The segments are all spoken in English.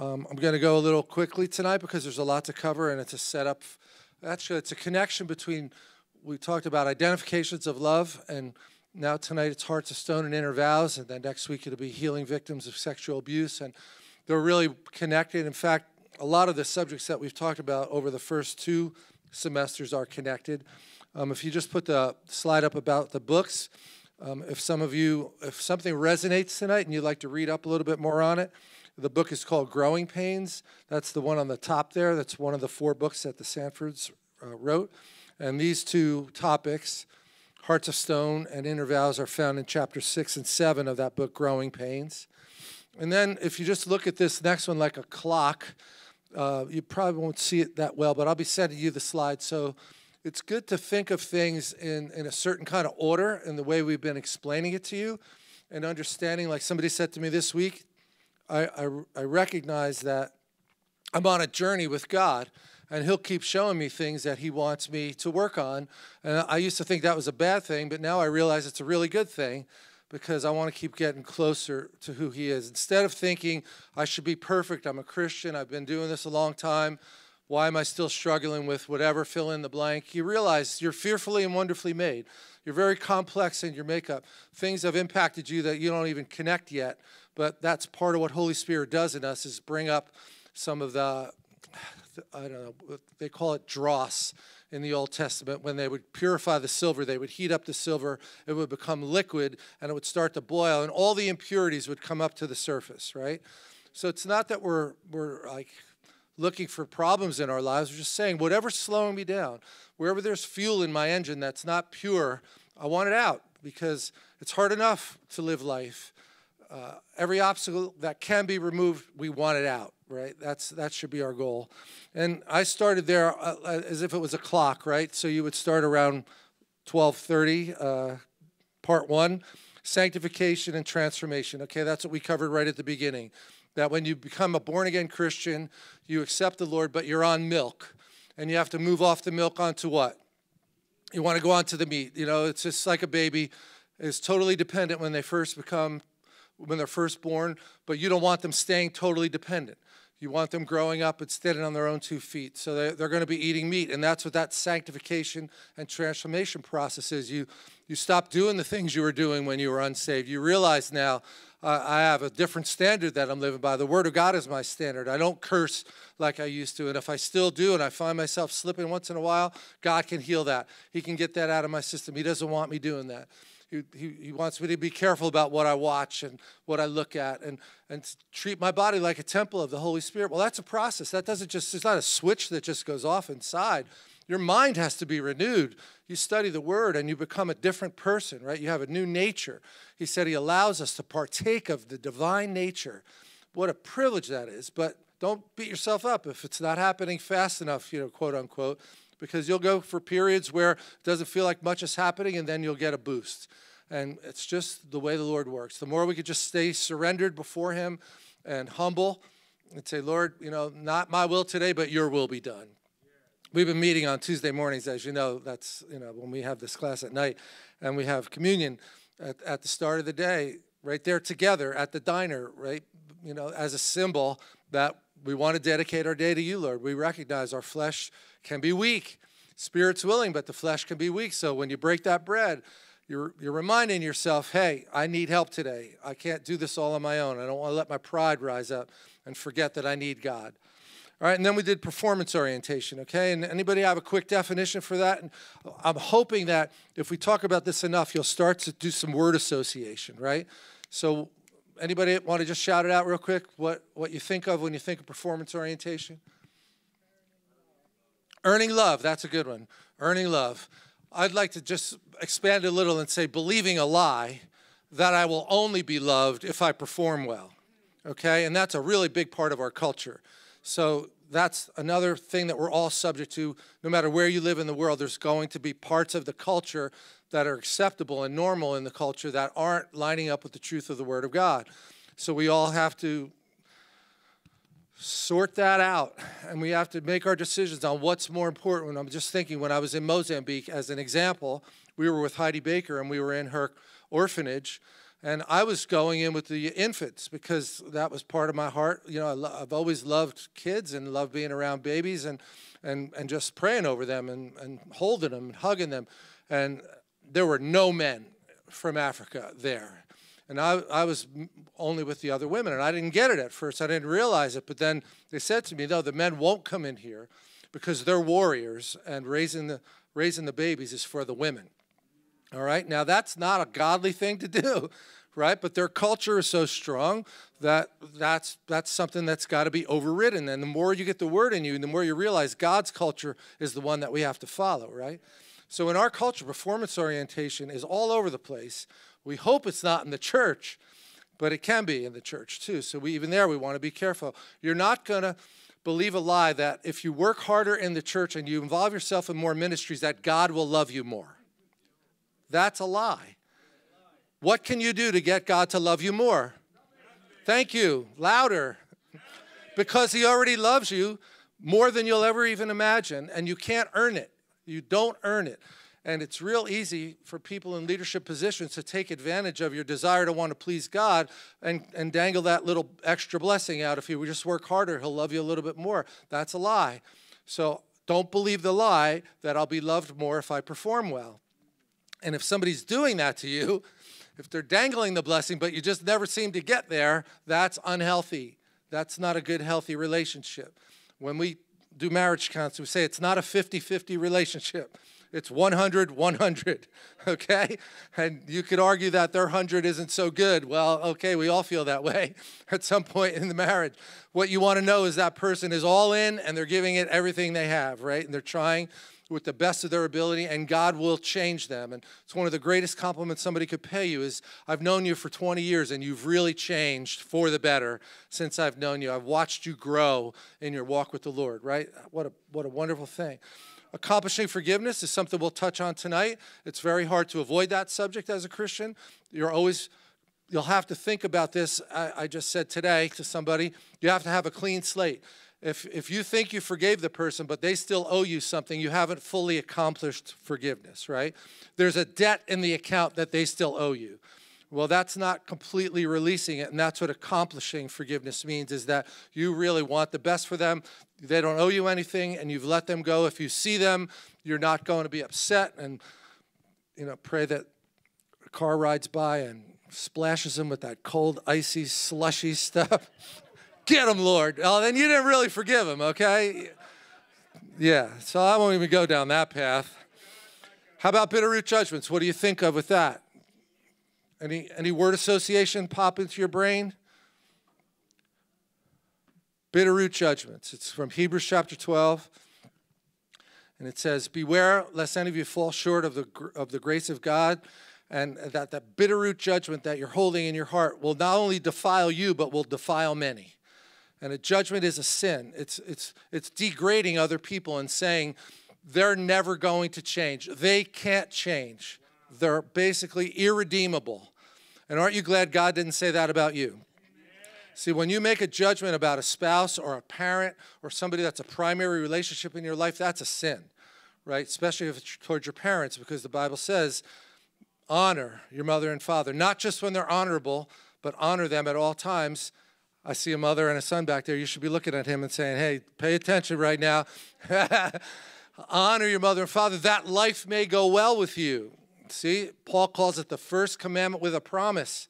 Um, I'm going to go a little quickly tonight because there's a lot to cover and it's a setup. Actually, it's a connection between, we talked about identifications of love, and now tonight it's hearts of stone and inner vows, and then next week it'll be healing victims of sexual abuse. And they're really connected. In fact, a lot of the subjects that we've talked about over the first two semesters are connected. Um, if you just put the slide up about the books, um, if some of you, if something resonates tonight and you'd like to read up a little bit more on it, the book is called Growing Pains. That's the one on the top there. That's one of the four books that the Sandfords uh, wrote. And these two topics, Hearts of Stone and Inner Vows, are found in chapter six and seven of that book, Growing Pains. And then if you just look at this next one like a clock, uh, you probably won't see it that well, but I'll be sending you the slide. So it's good to think of things in, in a certain kind of order in the way we've been explaining it to you and understanding, like somebody said to me this week, I, I, I recognize that I'm on a journey with God and he'll keep showing me things that he wants me to work on. And I used to think that was a bad thing, but now I realize it's a really good thing because I want to keep getting closer to who he is. Instead of thinking I should be perfect, I'm a Christian, I've been doing this a long time, why am I still struggling with whatever, fill in the blank? You realize you're fearfully and wonderfully made. You're very complex in your makeup. Things have impacted you that you don't even connect yet, but that's part of what Holy Spirit does in us is bring up some of the, I don't know, they call it dross in the Old Testament. When they would purify the silver, they would heat up the silver, it would become liquid, and it would start to boil, and all the impurities would come up to the surface, right? So it's not that we're, we're like, looking for problems in our lives. We're just saying, whatever's slowing me down, wherever there's fuel in my engine that's not pure, I want it out because it's hard enough to live life. Uh, every obstacle that can be removed, we want it out, right? That's that should be our goal. And I started there uh, uh as if it was a clock, right? So you would start around 12:30, uh, part one, sanctification and transformation. Okay, that's what we covered right at the beginning that when you become a born again Christian, you accept the Lord, but you're on milk. And you have to move off the milk onto what? You want to go on to the meat. You know, it's just like a baby is totally dependent when they first become, when they're first born, but you don't want them staying totally dependent. You want them growing up and standing on their own two feet. So they're, they're going to be eating meat. And that's what that sanctification and transformation process is. You, you stop doing the things you were doing when you were unsaved. You realize now uh, I have a different standard that I'm living by. The Word of God is my standard. I don't curse like I used to. And if I still do and I find myself slipping once in a while, God can heal that. He can get that out of my system. He doesn't want me doing that. He, he, wants me to be careful about what I watch and what I look at and, and treat my body like a temple of the Holy Spirit. Well, that's a process. That doesn't just, it's not a switch that just goes off inside. Your mind has to be renewed. You study the word and you become a different person, right? You have a new nature. He said he allows us to partake of the divine nature. What a privilege that is. But don't beat yourself up if it's not happening fast enough, you know, quote unquote, because you'll go for periods where it doesn't feel like much is happening and then you'll get a boost. And it's just the way the Lord works. The more we could just stay surrendered before Him and humble and say, Lord, you know, not my will today, but your will be done. We've been meeting on Tuesday mornings, as you know. That's you know when we have this class at night, and we have communion at, at the start of the day, right there together at the diner, right? You know, as a symbol that we want to dedicate our day to you, Lord. We recognize our flesh can be weak, spirit's willing, but the flesh can be weak. So when you break that bread, you're, you're reminding yourself, hey, I need help today. I can't do this all on my own. I don't want to let my pride rise up and forget that I need God. All right, and then we did performance orientation, okay? And anybody have a quick definition for that? And I'm hoping that if we talk about this enough, you'll start to do some word association, right? So anybody want to just shout it out real quick what, what you think of when you think of performance orientation? Earning love, that's a good one. Earning love. I'd like to just expand a little and say believing a lie that I will only be loved if I perform well. Okay? And that's a really big part of our culture. So that's another thing that we're all subject to. No matter where you live in the world, there's going to be parts of the culture that are acceptable and normal in the culture that aren't lining up with the truth of the Word of God. So we all have to sort that out and we have to make our decisions on what's more important. I'm just thinking when I was in Mozambique, as an example, we were with Heidi Baker and we were in her orphanage And I was going in with the infants because that was part of my heart. You know, I have always loved kids and loved being around babies and, and, and just praying over them and, and holding them and hugging them. And there were no men from Africa there. And I, I was only with the other women, and I didn't get it at first. I didn't realize it. But then they said to me, no, the men won't come in here because they're warriors, and raising the, raising the babies is for the women. All right, now that's not a godly thing to do, right? But their culture is so strong that that's, that's something that's got to be overridden. And the more you get the word in you, the more you realize God's culture is the one that we have to follow, right? So in our culture, performance orientation is all over the place. We hope it's not in the church, but it can be in the church too. So we, even there, we want to be careful. You're not going to believe a lie that if you work harder in the church and you involve yourself in more ministries, that God will love you more. That's a lie. What can you do to get God to love you more? Thank you. Louder. Because He already loves you more than you'll ever even imagine, and you can't earn it. You don't earn it. And it's real easy for people in leadership positions to take advantage of your desire to want to please God and, and dangle that little extra blessing out. If you just work harder, He'll love you a little bit more. That's a lie. So don't believe the lie that I'll be loved more if I perform well. And if somebody's doing that to you, if they're dangling the blessing, but you just never seem to get there, that's unhealthy. That's not a good, healthy relationship. When we do marriage counseling, we say it's not a 50 50 relationship. It's 100 100, okay? And you could argue that their 100 isn't so good. Well, okay, we all feel that way at some point in the marriage. What you want to know is that person is all in and they're giving it everything they have, right? And they're trying with the best of their ability and God will change them. And it's one of the greatest compliments somebody could pay you is I've known you for 20 years and you've really changed for the better since I've known you. I've watched you grow in your walk with the Lord, right? What a what a wonderful thing. Accomplishing forgiveness is something we'll touch on tonight. It's very hard to avoid that subject as a Christian. You're always you'll have to think about this. I, I just said today to somebody, you have to have a clean slate if, if you think you forgave the person, but they still owe you something, you haven't fully accomplished forgiveness, right? There's a debt in the account that they still owe you. Well, that's not completely releasing it, and that's what accomplishing forgiveness means is that you really want the best for them. They don't owe you anything, and you've let them go. If you see them, you're not going to be upset and you know, pray that a car rides by and splashes them with that cold, icy, slushy stuff. Get them, Lord. Oh, then you didn't really forgive them, okay? Yeah, so I won't even go down that path. How about bitter root judgments? What do you think of with that? Any, any word association pop into your brain? Bitter root judgments. It's from Hebrews chapter 12. And it says, Beware lest any of you fall short of the, of the grace of God, and that that bitter root judgment that you're holding in your heart will not only defile you, but will defile many. And a judgment is a sin. It's, it's, it's degrading other people and saying they're never going to change. They can't change. They're basically irredeemable. And aren't you glad God didn't say that about you? See, when you make a judgment about a spouse or a parent or somebody that's a primary relationship in your life, that's a sin, right? Especially if it's towards your parents, because the Bible says, honor your mother and father, not just when they're honorable, but honor them at all times I see a mother and a son back there. You should be looking at him and saying, hey, pay attention right now. Honor your mother and father. That life may go well with you. See, Paul calls it the first commandment with a promise.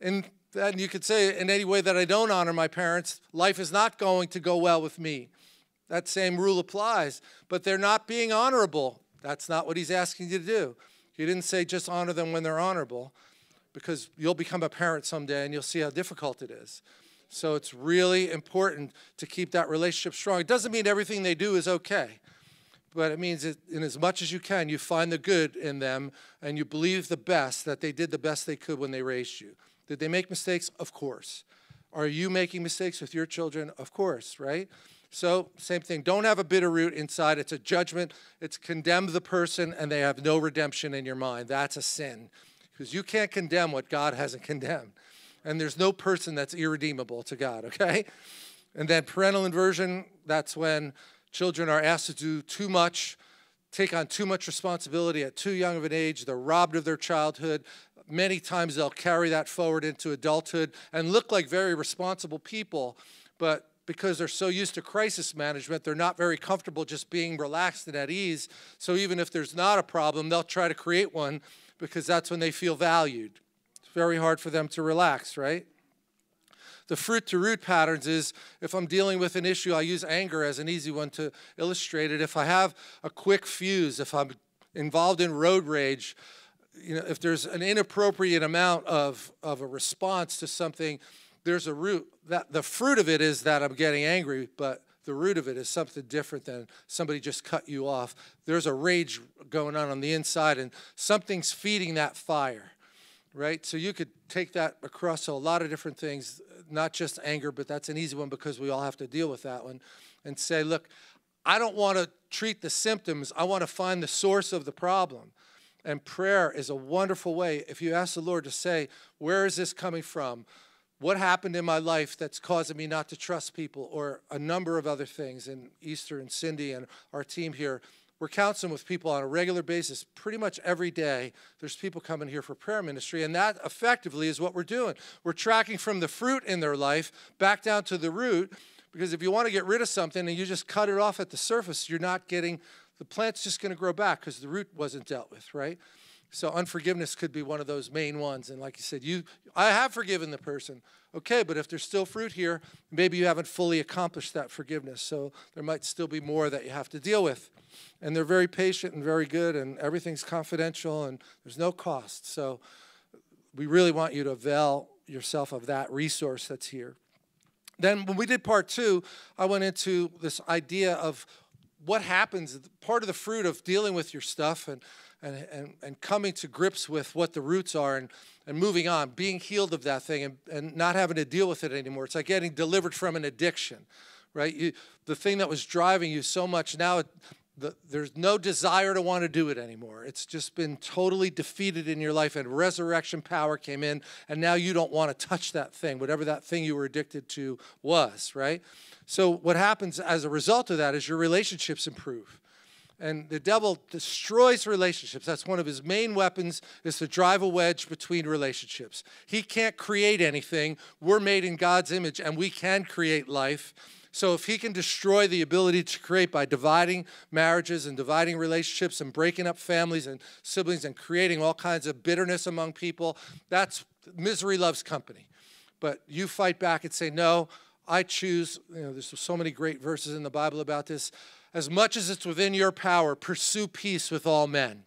And then you could say, in any way that I don't honor my parents, life is not going to go well with me. That same rule applies. But they're not being honorable. That's not what he's asking you to do. He didn't say just honor them when they're honorable, because you'll become a parent someday and you'll see how difficult it is. So it's really important to keep that relationship strong. It doesn't mean everything they do is okay, but it means that in as much as you can, you find the good in them and you believe the best, that they did the best they could when they raised you. Did they make mistakes? Of course. Are you making mistakes with your children? Of course, right? So, same thing. Don't have a bitter root inside. It's a judgment. It's condemn the person and they have no redemption in your mind. That's a sin because you can't condemn what God hasn't condemned and there's no person that's irredeemable to God, okay? And then parental inversion, that's when children are asked to do too much, take on too much responsibility at too young of an age. They're robbed of their childhood. many times they'll carry that forward into adulthood and look like very responsible people, but because they're so used to crisis management, they're not very comfortable just being relaxed and at ease. So even if there's not a problem, they'll try to create one because that's when they feel valued. It's very hard for them to relax, right? The fruit to root patterns is if I'm dealing with an issue, I use anger as an easy one to illustrate it. If I have a quick fuse, if I'm involved in road rage, you know, if there's an inappropriate amount of, of a response to something, there's a root. That the fruit of it is that I'm getting angry, but the root of it is something different than somebody just cut you off. There's a rage going on on the inside, and something's feeding that fire, right? So you could take that across a lot of different things, not just anger, but that's an easy one because we all have to deal with that one, and say, look, I don't want to treat the symptoms. I want to find the source of the problem. And prayer is a wonderful way. If you ask the Lord to say, Where is this coming from? What happened in my life that's causing me not to trust people, or a number of other things? And Easter and Cindy and our team here, we're counseling with people on a regular basis, pretty much every day. There's people coming here for prayer ministry, and that effectively is what we're doing. We're tracking from the fruit in their life back down to the root, because if you want to get rid of something and you just cut it off at the surface, you're not getting the plant's just going to grow back because the root wasn't dealt with, right? So unforgiveness could be one of those main ones. And like you said, you I have forgiven the person. Okay, but if there's still fruit here, maybe you haven't fully accomplished that forgiveness. So there might still be more that you have to deal with. And they're very patient and very good, and everything's confidential, and there's no cost. So we really want you to avail yourself of that resource that's here. Then, when we did part two, I went into this idea of what happens, part of the fruit of dealing with your stuff and, and, and, and coming to grips with what the roots are and, and moving on, being healed of that thing and, and not having to deal with it anymore. It's like getting delivered from an addiction, right? You, the thing that was driving you so much now, the, there's no desire to want to do it anymore. It's just been totally defeated in your life, and resurrection power came in, and now you don't want to touch that thing, whatever that thing you were addicted to was, right? So, what happens as a result of that is your relationships improve. And the devil destroys relationships. That's one of his main weapons is to drive a wedge between relationships. He can't create anything. We're made in God's image and we can create life. So if he can destroy the ability to create by dividing marriages and dividing relationships and breaking up families and siblings and creating all kinds of bitterness among people, that's misery loves company. But you fight back and say, no, I choose, you know, there's so many great verses in the Bible about this. As much as it's within your power, pursue peace with all men.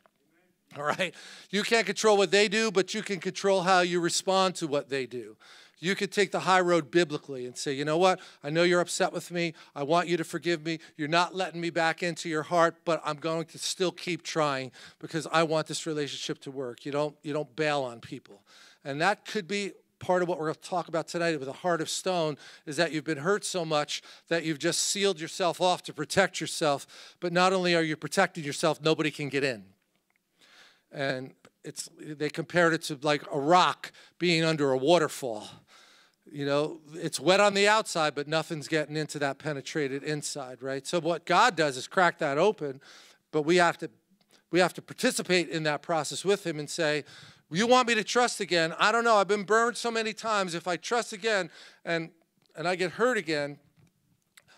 All right? You can't control what they do, but you can control how you respond to what they do. You could take the high road biblically and say, you know what? I know you're upset with me. I want you to forgive me. You're not letting me back into your heart, but I'm going to still keep trying because I want this relationship to work. You don't, you don't bail on people. And that could be part of what we're going to talk about tonight with a heart of stone is that you've been hurt so much that you've just sealed yourself off to protect yourself. But not only are you protecting yourself, nobody can get in. And it's they compared it to like a rock being under a waterfall. You know, it's wet on the outside, but nothing's getting into that penetrated inside, right? So what God does is crack that open, but we have to we have to participate in that process with him and say, you want me to trust again? I don't know. I've been burned so many times. If I trust again and, and I get hurt again,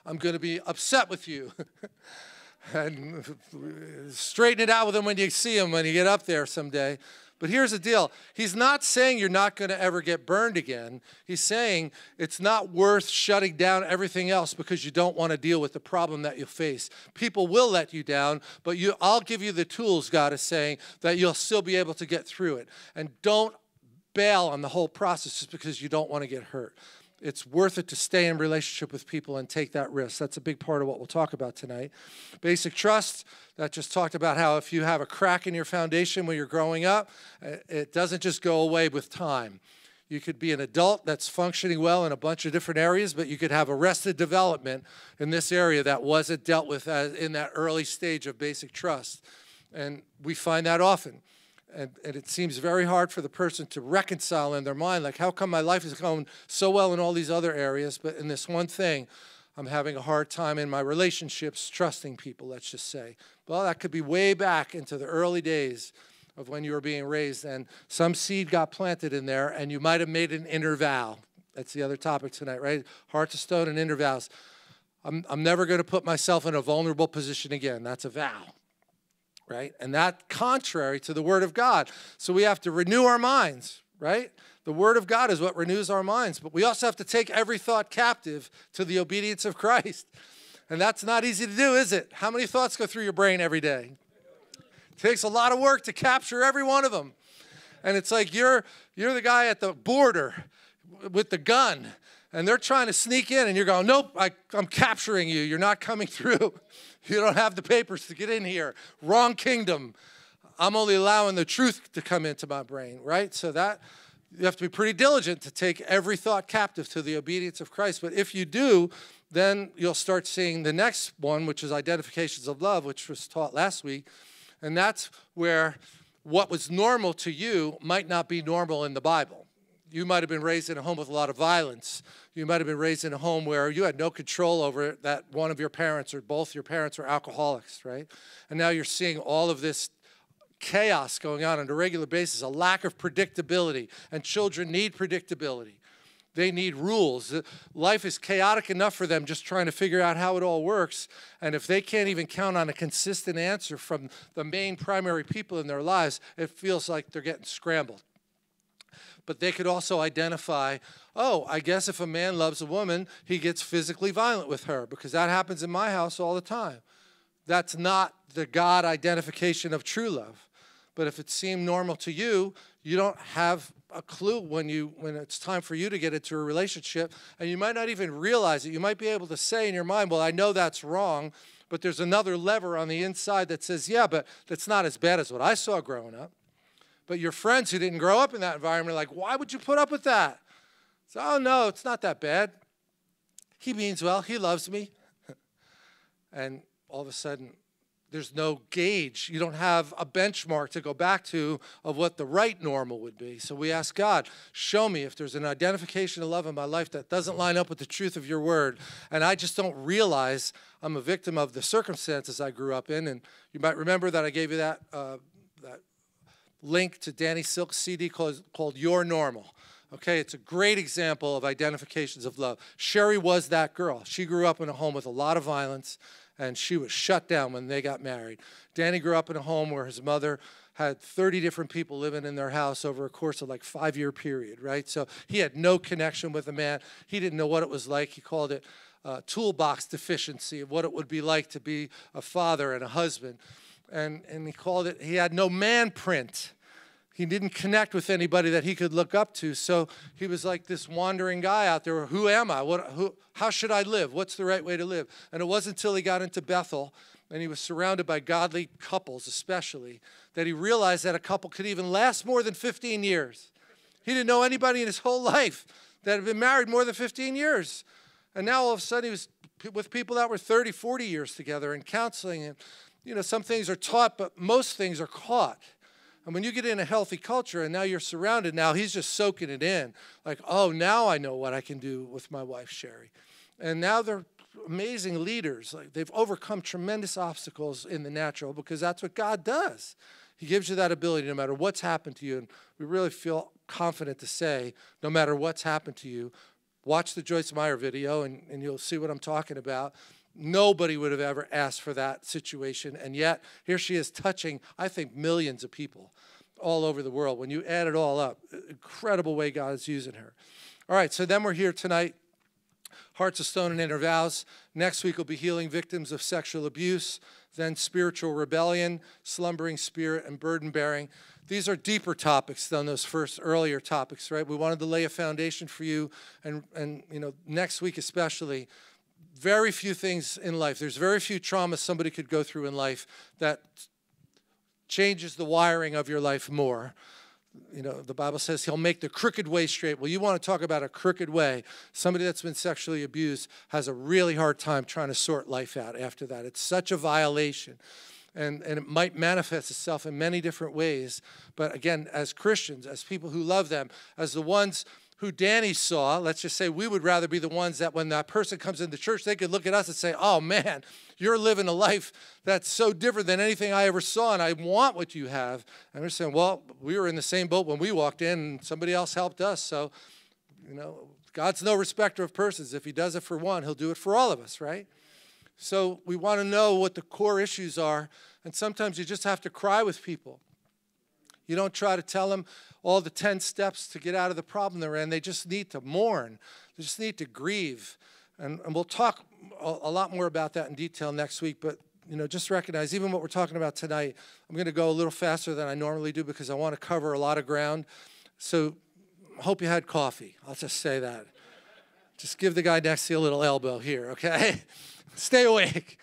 I'm going to be upset with you. and straighten it out with him when you see him when you get up there someday. But here's the deal He's not saying you're not going to ever get burned again. He's saying it's not worth shutting down everything else because you don't want to deal with the problem that you face. People will let you down, but you, I'll give you the tools, God is saying, that you'll still be able to get through it. And don't bail on the whole process just because you don't want to get hurt it's worth it to stay in relationship with people and take that risk. That's a big part of what we'll talk about tonight. Basic trust, that just talked about how if you have a crack in your foundation when you're growing up, uh, it doesn't just go away with time. You could be an adult that's functioning well in a bunch of different areas, but you could have arrested development in this area that wasn't dealt with in that early stage of basic trust. And we find that often and, and it seems very hard for the person to reconcile in their mind like how come my life is going so well in all these other areas but in this one thing i'm having a hard time in my relationships trusting people let's just say well that could be way back into the early days of when you were being raised, and some seed got planted in there, and you might have made an inner vow. That's the other topic tonight, right? Hearts of stone and inner vows. I'm, I'm never going to put myself in a vulnerable position again. That's a vow, right? And that contrary to the Word of God. So we have to renew our minds, right? The Word of God is what renews our minds, but we also have to take every thought captive to the obedience of Christ. And that's not easy to do, is it? How many thoughts go through your brain every day? It takes a lot of work to capture every one of them. And it's like you're you're the guy at the border with the gun and they're trying to sneak in and you're going, "Nope, I, I'm capturing you. You're not coming through. You don't have the papers to get in here. Wrong kingdom. I'm only allowing the truth to come into my brain, right? So that you have to be pretty diligent to take every thought captive to the obedience of Christ. But if you do, then you'll start seeing the next one, which is identifications of love, which was taught last week. And that's where what was normal to you might not be normal in the Bible. You might have been raised in a home with a lot of violence. You might have been raised in a home where you had no control over it, that one of your parents or both your parents were alcoholics, right? And now you're seeing all of this chaos going on on a regular basis, a lack of predictability, and children need predictability. They need rules. Life is chaotic enough for them just trying to figure out how it all works. And if they can't even count on a consistent answer from the main primary people in their lives, it feels like they're getting scrambled. But they could also identify oh, I guess if a man loves a woman, he gets physically violent with her because that happens in my house all the time. That's not the God identification of true love. But if it seemed normal to you, you don't have a clue when you when it's time for you to get into a relationship and you might not even realize it. You might be able to say in your mind, "Well, I know that's wrong." But there's another lever on the inside that says, yeah, but that's not as bad as what I saw growing up. But your friends who didn't grow up in that environment are like, why would you put up with that? So, oh no, it's not that bad. He means well, he loves me. and all of a sudden, there's no gauge. You don't have a benchmark to go back to of what the right normal would be. So we ask God, show me if there's an identification of love in my life that doesn't line up with the truth of your word. And I just don't realize I'm a victim of the circumstances I grew up in. And you might remember that I gave you that, uh, that link to Danny Silk's CD called, called Your Normal. Okay, it's a great example of identifications of love. Sherry was that girl. She grew up in a home with a lot of violence and she was shut down when they got married. Danny grew up in a home where his mother had 30 different people living in their house over a course of like five year period, right? So he had no connection with a man. He didn't know what it was like. He called it uh, toolbox deficiency of what it would be like to be a father and a husband. And, and he called it, he had no man print he didn't connect with anybody that he could look up to. So he was like this wandering guy out there. Who am I? What, who, how should I live? What's the right way to live? And it wasn't until he got into Bethel and he was surrounded by godly couples, especially, that he realized that a couple could even last more than 15 years. He didn't know anybody in his whole life that had been married more than 15 years. And now all of a sudden he was with people that were 30, 40 years together and counseling. And, you know, some things are taught, but most things are caught. And when you get in a healthy culture and now you're surrounded, now he's just soaking it in. Like, oh, now I know what I can do with my wife, Sherry. And now they're amazing leaders. Like they've overcome tremendous obstacles in the natural because that's what God does. He gives you that ability no matter what's happened to you. And we really feel confident to say, no matter what's happened to you, watch the Joyce Meyer video and, and you'll see what I'm talking about. Nobody would have ever asked for that situation. And yet, here she is touching, I think, millions of people all over the world. When you add it all up, incredible way God is using her. All right, so then we're here tonight. Hearts of Stone and Inner Vows. Next week will be healing victims of sexual abuse, then spiritual rebellion, slumbering spirit, and burden bearing. These are deeper topics than those first earlier topics, right? We wanted to lay a foundation for you, and, and you know, next week especially, very few things in life, there's very few traumas somebody could go through in life that changes the wiring of your life more. You know, the Bible says he'll make the crooked way straight. Well, you want to talk about a crooked way. Somebody that's been sexually abused has a really hard time trying to sort life out after that. It's such a violation. And, and it might manifest itself in many different ways. But again, as Christians, as people who love them, as the ones who Danny saw, let's just say we would rather be the ones that when that person comes into church, they could look at us and say, oh man, you're living a life that's so different than anything I ever saw, and I want what you have. And we're saying, well, we were in the same boat when we walked in, and somebody else helped us. So, you know, God's no respecter of persons. If He does it for one, He'll do it for all of us, right? So we want to know what the core issues are, and sometimes you just have to cry with people. You don't try to tell them all the 10 steps to get out of the problem they're in. They just need to mourn, they just need to grieve. And, and we'll talk a, a lot more about that in detail next week, but you know, just recognize even what we're talking about tonight, I'm going to go a little faster than I normally do because I want to cover a lot of ground. So, hope you had coffee. I'll just say that. Just give the guy next to you a little elbow here, okay? Stay awake.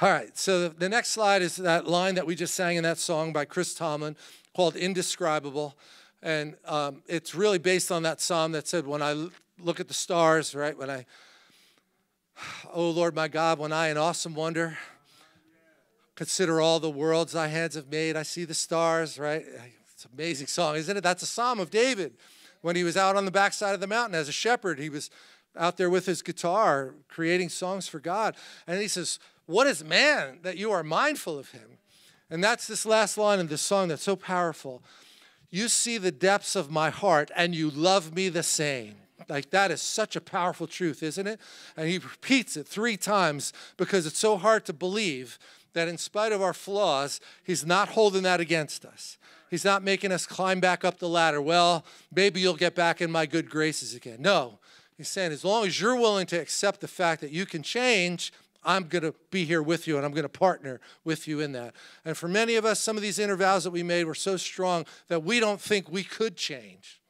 All right, so the next slide is that line that we just sang in that song by Chris Tomlin called Indescribable. And um, it's really based on that psalm that said, When I look at the stars, right? When I, oh Lord my God, when I in awesome wonder consider all the worlds thy hands have made, I see the stars, right? It's an amazing song, isn't it? That's a psalm of David. When he was out on the backside of the mountain as a shepherd, he was out there with his guitar creating songs for God. And he says, What is man that you are mindful of him? And that's this last line in this song that's so powerful. You see the depths of my heart and you love me the same. Like that is such a powerful truth, isn't it? And he repeats it three times because it's so hard to believe that in spite of our flaws, he's not holding that against us. He's not making us climb back up the ladder. Well, maybe you'll get back in my good graces again. No, he's saying as long as you're willing to accept the fact that you can change, I'm going to be here with you and I'm going to partner with you in that. And for many of us, some of these inner vows that we made were so strong that we don't think we could change.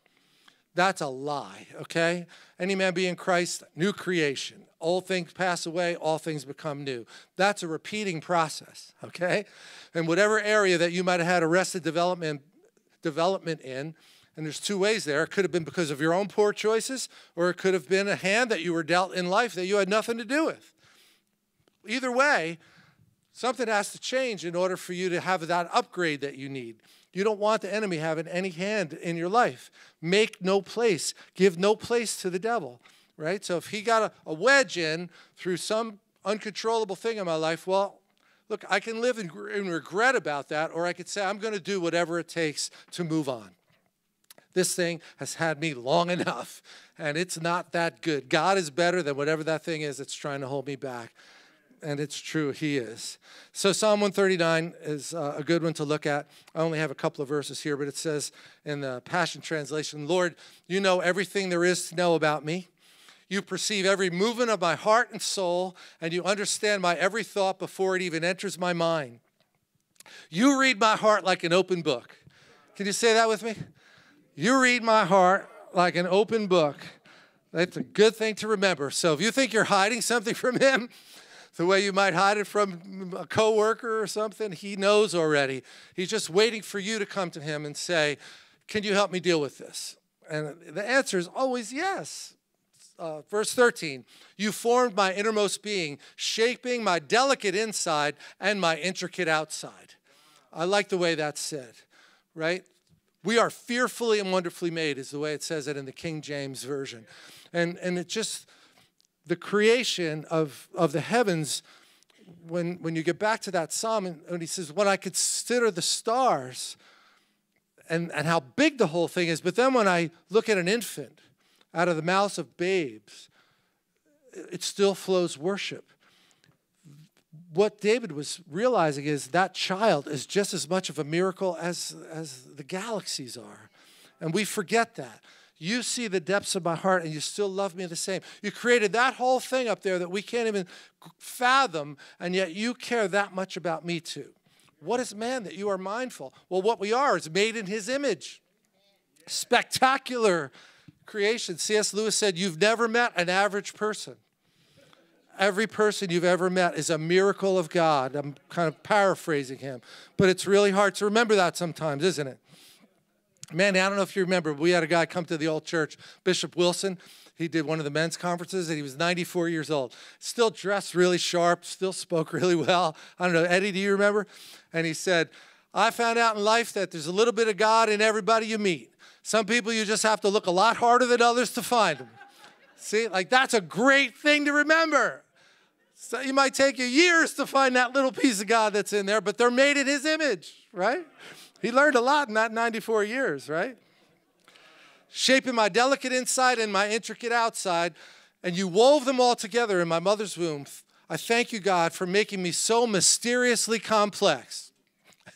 That's a lie, okay? Any man be in Christ, new creation. Old things pass away, all things become new. That's a repeating process, okay? And whatever area that you might have had arrested development, development in, and there's two ways there. It could have been because of your own poor choices, or it could have been a hand that you were dealt in life that you had nothing to do with either way, something has to change in order for you to have that upgrade that you need. You don't want the enemy having any hand in your life. Make no place, give no place to the devil, right? So if he got a, a wedge in through some uncontrollable thing in my life, well, look, I can live in, in regret about that, or I could say, I'm going to do whatever it takes to move on. This thing has had me long enough, and it's not that good. God is better than whatever that thing is that's trying to hold me back and it's true, he is. So, Psalm 139 is uh, a good one to look at. I only have a couple of verses here, but it says in the Passion Translation Lord, you know everything there is to know about me. You perceive every movement of my heart and soul, and you understand my every thought before it even enters my mind. You read my heart like an open book. Can you say that with me? You read my heart like an open book. That's a good thing to remember. So if you think you're hiding something from him, the way you might hide it from a coworker or something. He knows already. He's just waiting for you to come to him and say, Can you help me deal with this? And the answer is always yes. Uh, verse 13, you formed my innermost being, shaping my delicate inside and my intricate outside. I like the way that's said, right? We are fearfully and wonderfully made, is the way it says it in the King James Version. And, and it just, the creation of, of the heavens, when, when you get back to that psalm, and, and he says, When I consider the stars and, and how big the whole thing is, but then when I look at an infant out of the mouths of babes, it still flows worship. What David was realizing is that child is just as much of a miracle as, as the galaxies are. And we forget that. You see the depths of my heart and you still love me the same. You created that whole thing up there that we can't even fathom, and yet you care that much about me too. What is man that you are mindful? Well, what we are is made in his image. Spectacular creation. C.S. Lewis said, You've never met an average person. Every person you've ever met is a miracle of God. I'm kind of paraphrasing him, but it's really hard to remember that sometimes, isn't it? Mandy, I don't know if you remember, we had a guy come to the old church, Bishop Wilson. He did one of the men's conferences and he was 94 years old. Still dressed really sharp, still spoke really well. I don't know, Eddie, do you remember? And he said, I found out in life that there's a little bit of God in everybody you meet. Some people you just have to look a lot harder than others to find them. See, like that's a great thing to remember. So it might take you years to find that little piece of God that's in there, but they're made in his image, right? He learned a lot in that 94 years, right? Shaping my delicate inside and my intricate outside, and you wove them all together in my mother's womb. I thank you, God, for making me so mysteriously complex.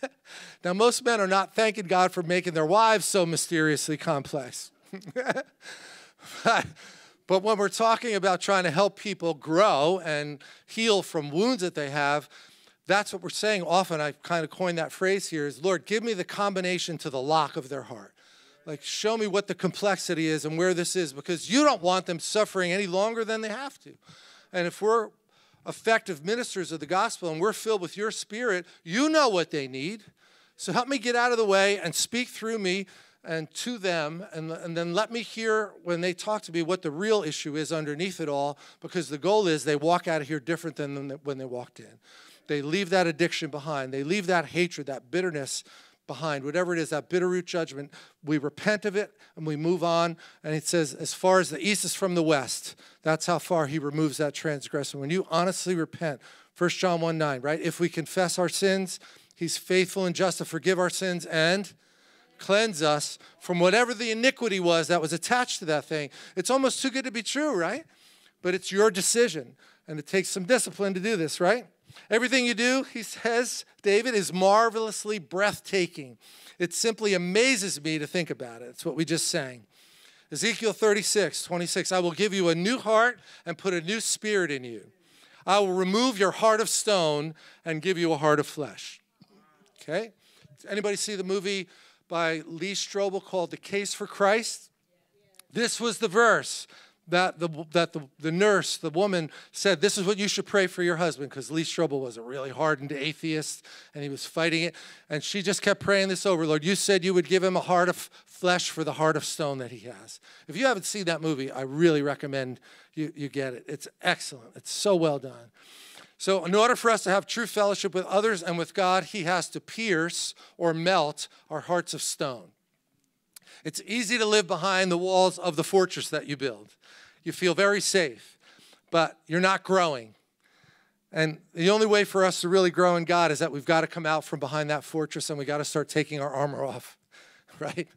now, most men are not thanking God for making their wives so mysteriously complex. But when we're talking about trying to help people grow and heal from wounds that they have, that's what we're saying often. I kind of coined that phrase here is Lord, give me the combination to the lock of their heart. Like, show me what the complexity is and where this is because you don't want them suffering any longer than they have to. And if we're effective ministers of the gospel and we're filled with your spirit, you know what they need. So help me get out of the way and speak through me and to them, and, and then let me hear when they talk to me what the real issue is underneath it all, because the goal is they walk out of here different than when they walked in. They leave that addiction behind, they leave that hatred, that bitterness behind, whatever it is, that bitter root judgment. We repent of it and we move on. And it says, as far as the east is from the west, that's how far he removes that transgression. When you honestly repent, 1 John 1 9, right? If we confess our sins, he's faithful and just to forgive our sins and cleanse us from whatever the iniquity was that was attached to that thing. It's almost too good to be true, right? But it's your decision. And it takes some discipline to do this, right? Everything you do, he says, David, is marvelously breathtaking. It simply amazes me to think about it. It's what we just sang. Ezekiel 36, 26, I will give you a new heart and put a new spirit in you. I will remove your heart of stone and give you a heart of flesh. Okay? Anybody see the movie by Lee Strobel called The Case for Christ. This was the verse that the, that the, the nurse, the woman, said, This is what you should pray for your husband, because Lee Strobel was a really hardened atheist and he was fighting it. And she just kept praying this over Lord, you said you would give him a heart of flesh for the heart of stone that he has. If you haven't seen that movie, I really recommend you, you get it. It's excellent, it's so well done. So, in order for us to have true fellowship with others and with God, He has to pierce or melt our hearts of stone. It's easy to live behind the walls of the fortress that you build. You feel very safe, but you're not growing. And the only way for us to really grow in God is that we've got to come out from behind that fortress and we got to start taking our armor off, right?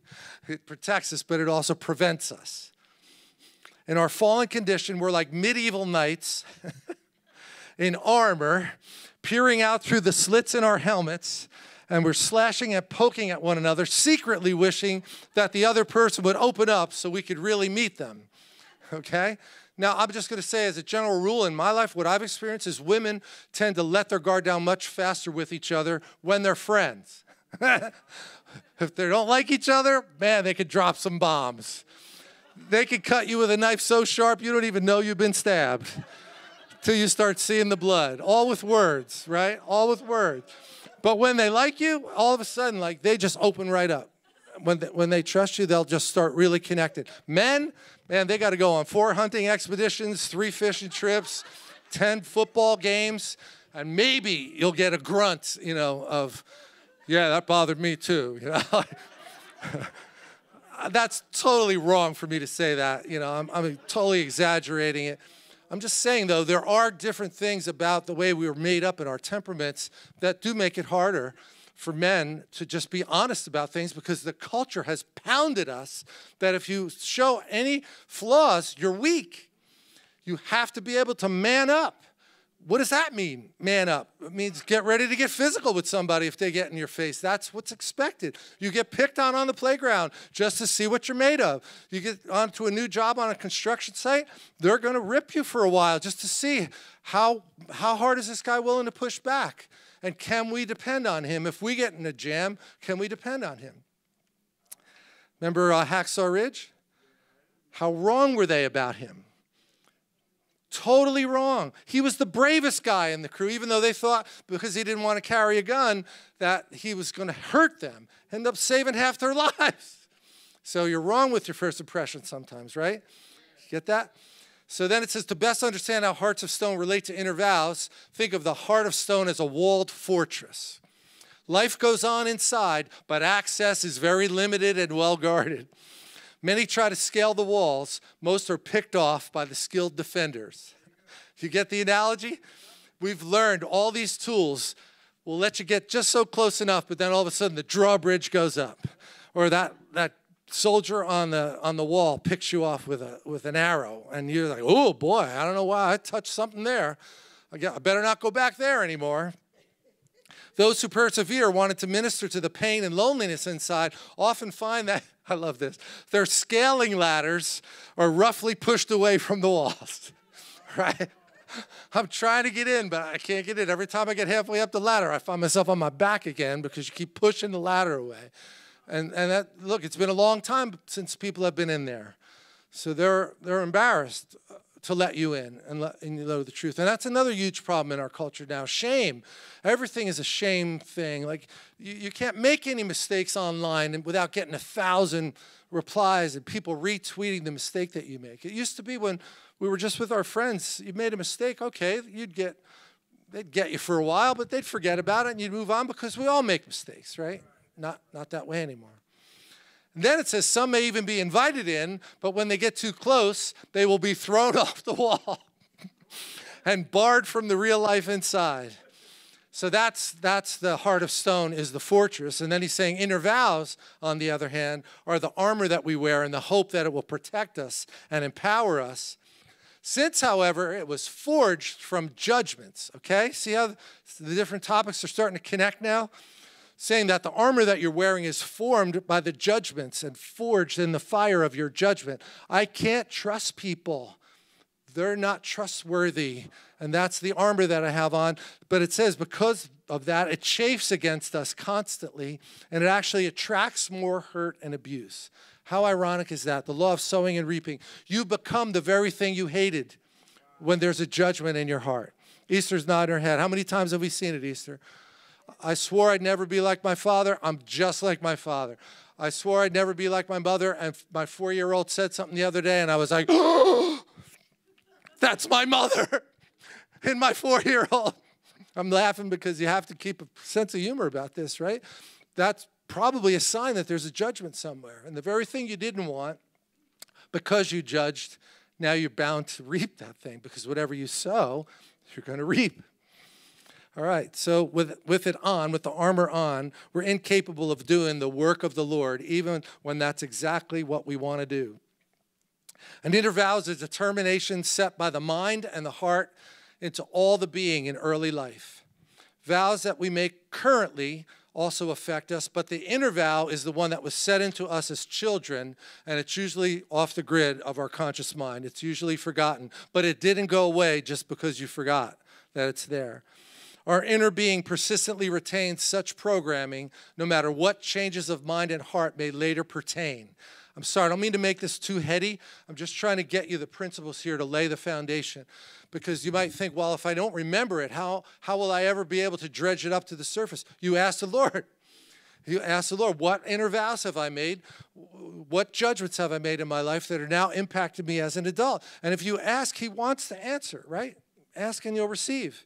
It protects us, but it also prevents us. In our fallen condition, we're like medieval knights. in armor, peering out through the slits in our helmets, and we're slashing and poking at one another, secretly wishing that the other person would open up so we could really meet them. Okay? Now, I'm just going to say, as a general rule in my life, what I've experienced is women tend to let their guard down much faster with each other when they're friends. if they don't like each other, man, they could drop some bombs. They could cut you with a knife so sharp you don't even know you've been stabbed till you start seeing the blood. All with words, right? All with words. But when they like you, all of a sudden, like they just open right up. When they, when they trust you, they'll just start really connected. Men, man, they got to go on four hunting expeditions, three fishing trips, 10 football games, and maybe you'll get a grunt, you know, of, yeah, that bothered me too. You know, that's totally wrong for me to say that. You know, I'm, I'm totally exaggerating it. I'm just saying, though, there are different things about the way we were made up in our temperaments that do make it harder for men to just be honest about things because the culture has pounded us that if you show any flaws, you're weak. You have to be able to man up. What does that mean, man up? It means get ready to get physical with somebody if they get in your face. That's what's expected. You get picked on on the playground just to see what you're made of. You get onto a new job on a construction site, they're going to rip you for a while just to see how, how hard is this guy willing to push back? And can we depend on him? If we get in a jam, can we depend on him? Remember uh, Hacksaw Ridge? How wrong were they about him? Totally wrong. He was the bravest guy in the crew, even though they thought because he didn't want to carry a gun that he was going to hurt them, end up saving half their lives. So you're wrong with your first impression sometimes, right? Get that? So then it says to best understand how hearts of stone relate to inner vows, think of the heart of stone as a walled fortress. Life goes on inside, but access is very limited and well guarded. Many try to scale the walls, most are picked off by the skilled defenders. If you get the analogy? We've learned all these tools will let you get just so close enough, but then all of a sudden the drawbridge goes up. Or that, that soldier on the, on the wall picks you off with, a, with an arrow, and you're like, oh boy, I don't know why I touched something there. I better not go back there anymore. Those who persevere, wanted to minister to the pain and loneliness inside, often find that, I love this, their scaling ladders are roughly pushed away from the walls, right? I'm trying to get in, but I can't get in. Every time I get halfway up the ladder, I find myself on my back again because you keep pushing the ladder away. And, and that, look, it's been a long time since people have been in there. So they're, they're embarrassed uh, to let you in and, let, and you know the truth. And that's another huge problem in our culture now. Shame. Everything is a shame thing. Like you, you can't make any mistakes online without getting a thousand replies and people retweeting the mistake that you make. It used to be when we were just with our friends, you made a mistake, okay, you'd get they'd get you for a while, but they'd forget about it and you'd move on because we all make mistakes, right? Not not that way anymore. And then it says some may even be invited in, but when they get too close, they will be thrown off the wall and barred from the real life inside. So that's that's the heart of stone is the fortress. And then he's saying inner vows, on the other hand, are the armor that we wear in the hope that it will protect us and empower us. Since, however, it was forged from judgments, okay? See how the different topics are starting to connect now? Saying that the armor that you're wearing is formed by the judgments and forged in the fire of your judgment. I can't trust people. They're not trustworthy. And that's the armor that I have on. But it says, because of that, it chafes against us constantly, and it actually attracts more hurt and abuse. How ironic is that? The law of sowing and reaping. You become the very thing you hated when there's a judgment in your heart. Easter's not in her head. How many times have we seen it, Easter? I swore I'd never be like my father. I'm just like my father. I swore I'd never be like my mother. And my four year old said something the other day, and I was like, that's my mother and my four year old. I'm laughing because you have to keep a sense of humor about this, right? That's probably a sign that there's a judgment somewhere. And the very thing you didn't want, because you judged, now you're bound to reap that thing because whatever you sow, you're going to reap. All right, so with, with it on, with the armor on, we're incapable of doing the work of the Lord, even when that's exactly what we want to do. An inner vow is a determination set by the mind and the heart into all the being in early life. Vows that we make currently also affect us, but the inner vow is the one that was set into us as children, and it's usually off the grid of our conscious mind. It's usually forgotten, but it didn't go away just because you forgot that it's there. Our inner being persistently retains such programming no matter what changes of mind and heart may later pertain. I'm sorry, I don't mean to make this too heady. I'm just trying to get you the principles here to lay the foundation. Because you might think, well, if I don't remember it, how, how will I ever be able to dredge it up to the surface? You ask the Lord. You ask the Lord, what inner vows have I made? What judgments have I made in my life that are now impacting me as an adult? And if you ask, He wants to answer, right? Ask and you'll receive.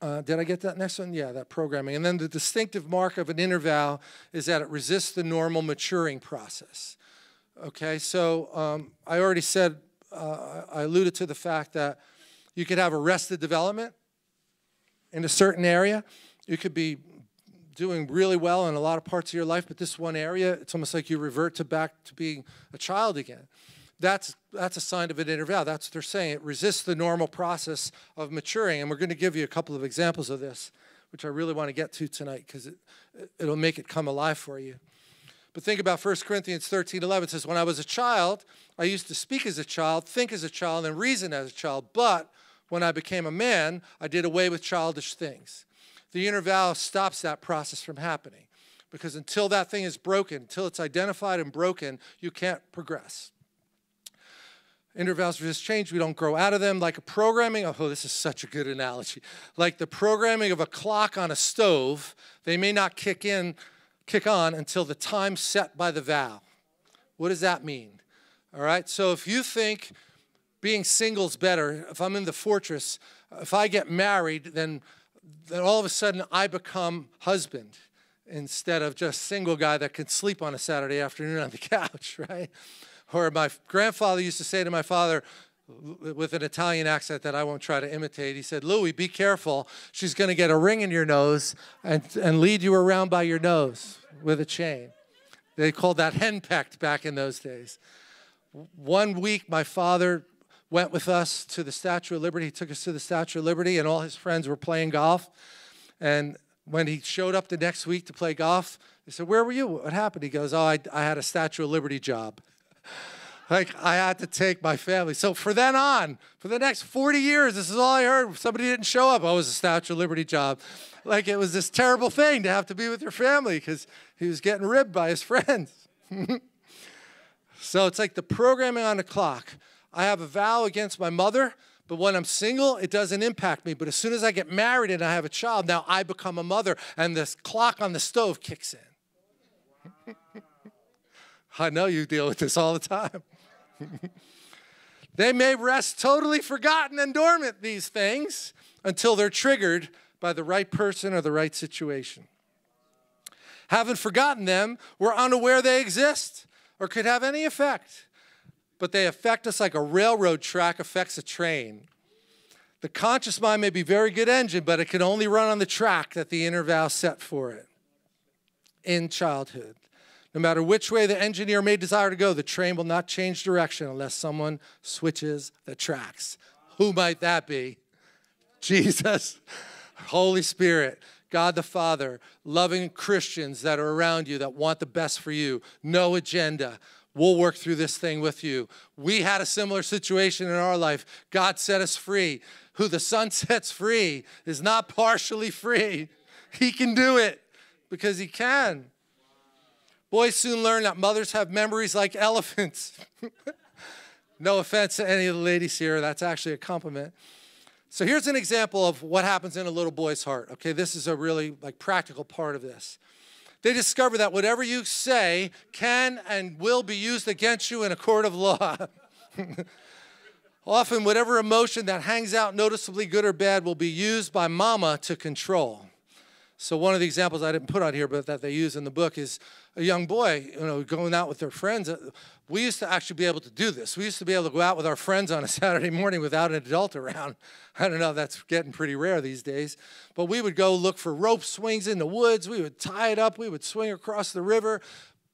Uh, did I get that next one? Yeah, that programming. And then the distinctive mark of an inner vow is that it resists the normal maturing process. Okay, so um, I already said, uh, I alluded to the fact that you could have arrested development in a certain area. You could be doing really well in a lot of parts of your life, but this one area, it's almost like you revert to back to being a child again that's, that's a sign of an inner vow. That's what they're saying. It resists the normal process of maturing. And we're going to give you a couple of examples of this, which I really want to get to tonight because it, it'll make it come alive for you. But think about 1 Corinthians 13 11. It says, When I was a child, I used to speak as a child, think as a child, and reason as a child. But when I became a man, I did away with childish things. The inner vow stops that process from happening because until that thing is broken, until it's identified and broken, you can't progress. Inner vows resist change. We don't grow out of them. Like a programming, oh, this is such a good analogy. Like the programming of a clock on a stove, they may not kick in, kick on until the time set by the vow. What does that mean? All right, so if you think being single is better, if I'm in the fortress, if I get married, then then all of a sudden I become husband instead of just single guy that can sleep on a Saturday afternoon on the couch, right? Or my grandfather used to say to my father, with an Italian accent that I won't try to imitate. He said, Louis, be careful. She's going to get a ring in your nose and, and lead you around by your nose with a chain. They called that henpecked back in those days. One week, my father went with us to the Statue of Liberty. He took us to the Statue of Liberty, and all his friends were playing golf. And when he showed up the next week to play golf, they said, Where were you? What happened? He goes, Oh, I, I had a Statue of Liberty job. Like, I had to take my family. So, for then on, for the next 40 years, this is all I heard. Somebody didn't show up. Oh, it was a Statue of Liberty job. Like, it was this terrible thing to have to be with your family because he was getting ribbed by his friends. so, it's like the programming on the clock. I have a vow against my mother but when I'm single, it doesn't impact me. But as soon as I get married and I have a child, now I become a mother and this clock on the stove kicks in. I know you deal with this all the time. they may rest totally forgotten and dormant, these things, until they're triggered by the right person or the right situation. Haven't forgotten them, we're unaware they exist or could have any effect but they affect us like a railroad track affects a train. The conscious mind may be very good engine, but it can only run on the track that the inner vow set for it in childhood. No matter which way the engineer may desire to go, the train will not change direction unless someone switches the tracks. Who might that be? Jesus, Holy Spirit, God the Father, loving Christians that are around you that want the best for you, no agenda We'll work through this thing with you. We had a similar situation in our life. God set us free. Who the Son sets free is not partially free. He can do it because He can. Boys soon learn that mothers have memories like elephants. no offense to any of the ladies here, that's actually a compliment. So here's an example of what happens in a little boy's heart. Okay, this is a really like practical part of this they discover that whatever you say can and will be used against you in a court of law. Often, whatever emotion that hangs out noticeably good or bad will be used by mama to control. So, one of the examples I didn't put on here, but that they use in the book is a young boy, you know, going out with their friends. Uh, we used to actually be able to do this. We used to be able to go out with our friends on a Saturday morning without an adult around. I don't know, that's getting pretty rare these days. But we would go look for rope swings in the woods. We would tie it up. We would swing across the river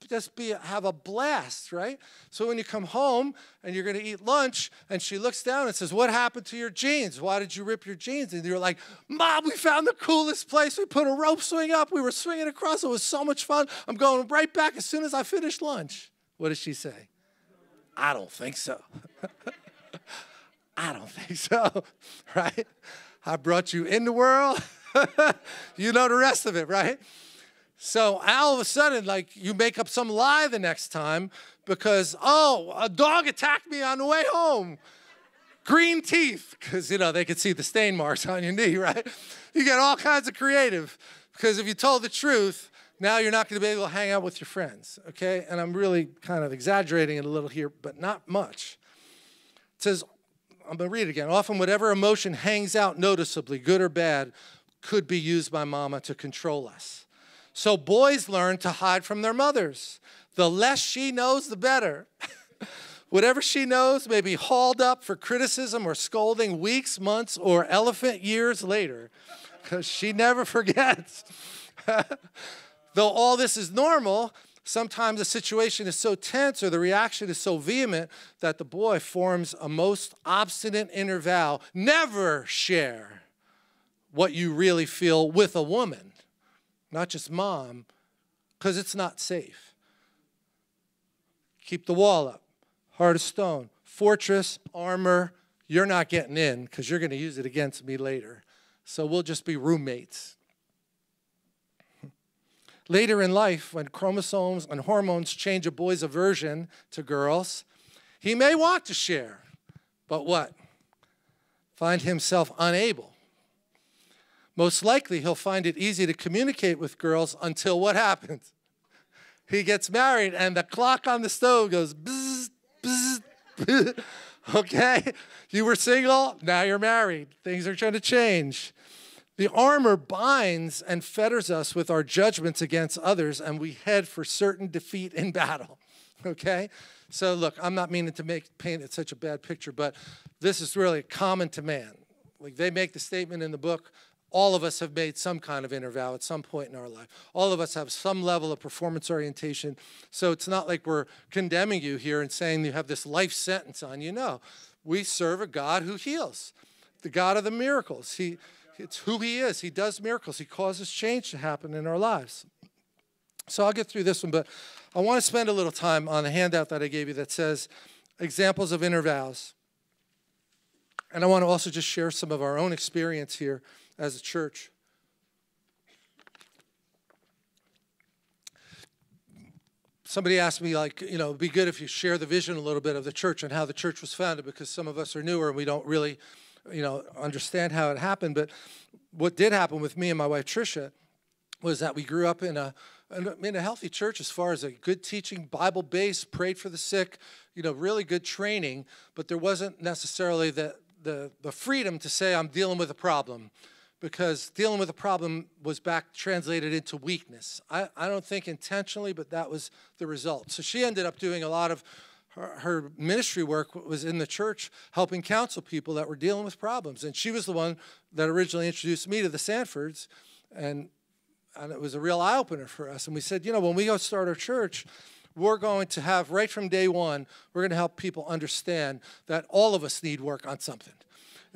just be have a blast, right? So when you come home and you're going to eat lunch, and she looks down and says, "What happened to your jeans? Why did you rip your jeans?" And you're like, "Mom, we found the coolest place. We put a rope swing up. We were swinging across. It was so much fun. I'm going right back as soon as I finish lunch." What does she say? I don't think so. I don't think so, right? I brought you in the world. you know the rest of it, right? So all of a sudden, like you make up some lie the next time because, oh, a dog attacked me on the way home. Green teeth, because you know they could see the stain marks on your knee, right? You get all kinds of creative because if you told the truth, now you're not going to be able to hang out with your friends, okay? And I'm really kind of exaggerating it a little here, but not much. It says, I'm going to read it again. Often, whatever emotion hangs out noticeably, good or bad, could be used by mama to control us. So boys learn to hide from their mothers. The less she knows, the better. Whatever she knows may be hauled up for criticism or scolding weeks, months, or elephant years later, because she never forgets. Though all this is normal, sometimes the situation is so tense or the reaction is so vehement that the boy forms a most obstinate inner vow never share what you really feel with a woman not just mom, because it's not safe. Keep the wall up, heart of stone, fortress, armor. You're not getting in because you're going to use it against me later. So we'll just be roommates. Later in life, when chromosomes and hormones change a boy's aversion to girls, he may want to share, but what? Find himself unable most likely he'll find it easy to communicate with girls until what happens? He gets married and the clock on the stove goes bzz, bzz, bzz. okay? You were single, now you're married. Things are trying to change. The armor binds and fetters us with our judgments against others, and we head for certain defeat in battle. Okay? So, look, I'm not meaning to make paint it such a bad picture, but this is really common to man. Like they make the statement in the book all of us have made some kind of inner vow at some point in our life. All of us have some level of performance orientation. So it's not like we're condemning you here and saying you have this life sentence on you. No, we serve a God who heals, the God of the miracles. He, it's who He is. He does miracles, He causes change to happen in our lives. So I'll get through this one, but I want to spend a little time on the handout that I gave you that says examples of inner vows. And I want to also just share some of our own experience here as a church. Somebody asked me, like, you know, it'd be good if you share the vision a little bit of the church and how the church was founded because some of us are newer and we don't really, you know, understand how it happened. But what did happen with me and my wife, Tricia, was that we grew up in a, in a healthy church as far as a good teaching, Bible based, prayed for the sick, you know, really good training, but there wasn't necessarily the, the, the freedom to say, I'm dealing with a problem because dealing with a problem was back translated into weakness. I, I don't think intentionally, but that was the result. So she ended up doing a lot of her, her, ministry work was in the church helping counsel people that were dealing with problems. And she was the one that originally introduced me to the Sandfords. And, and it was a real eye opener for us. And we said, you know, when we go start our church, we're going to have right from day one, we're going to help people understand that all of us need work on something.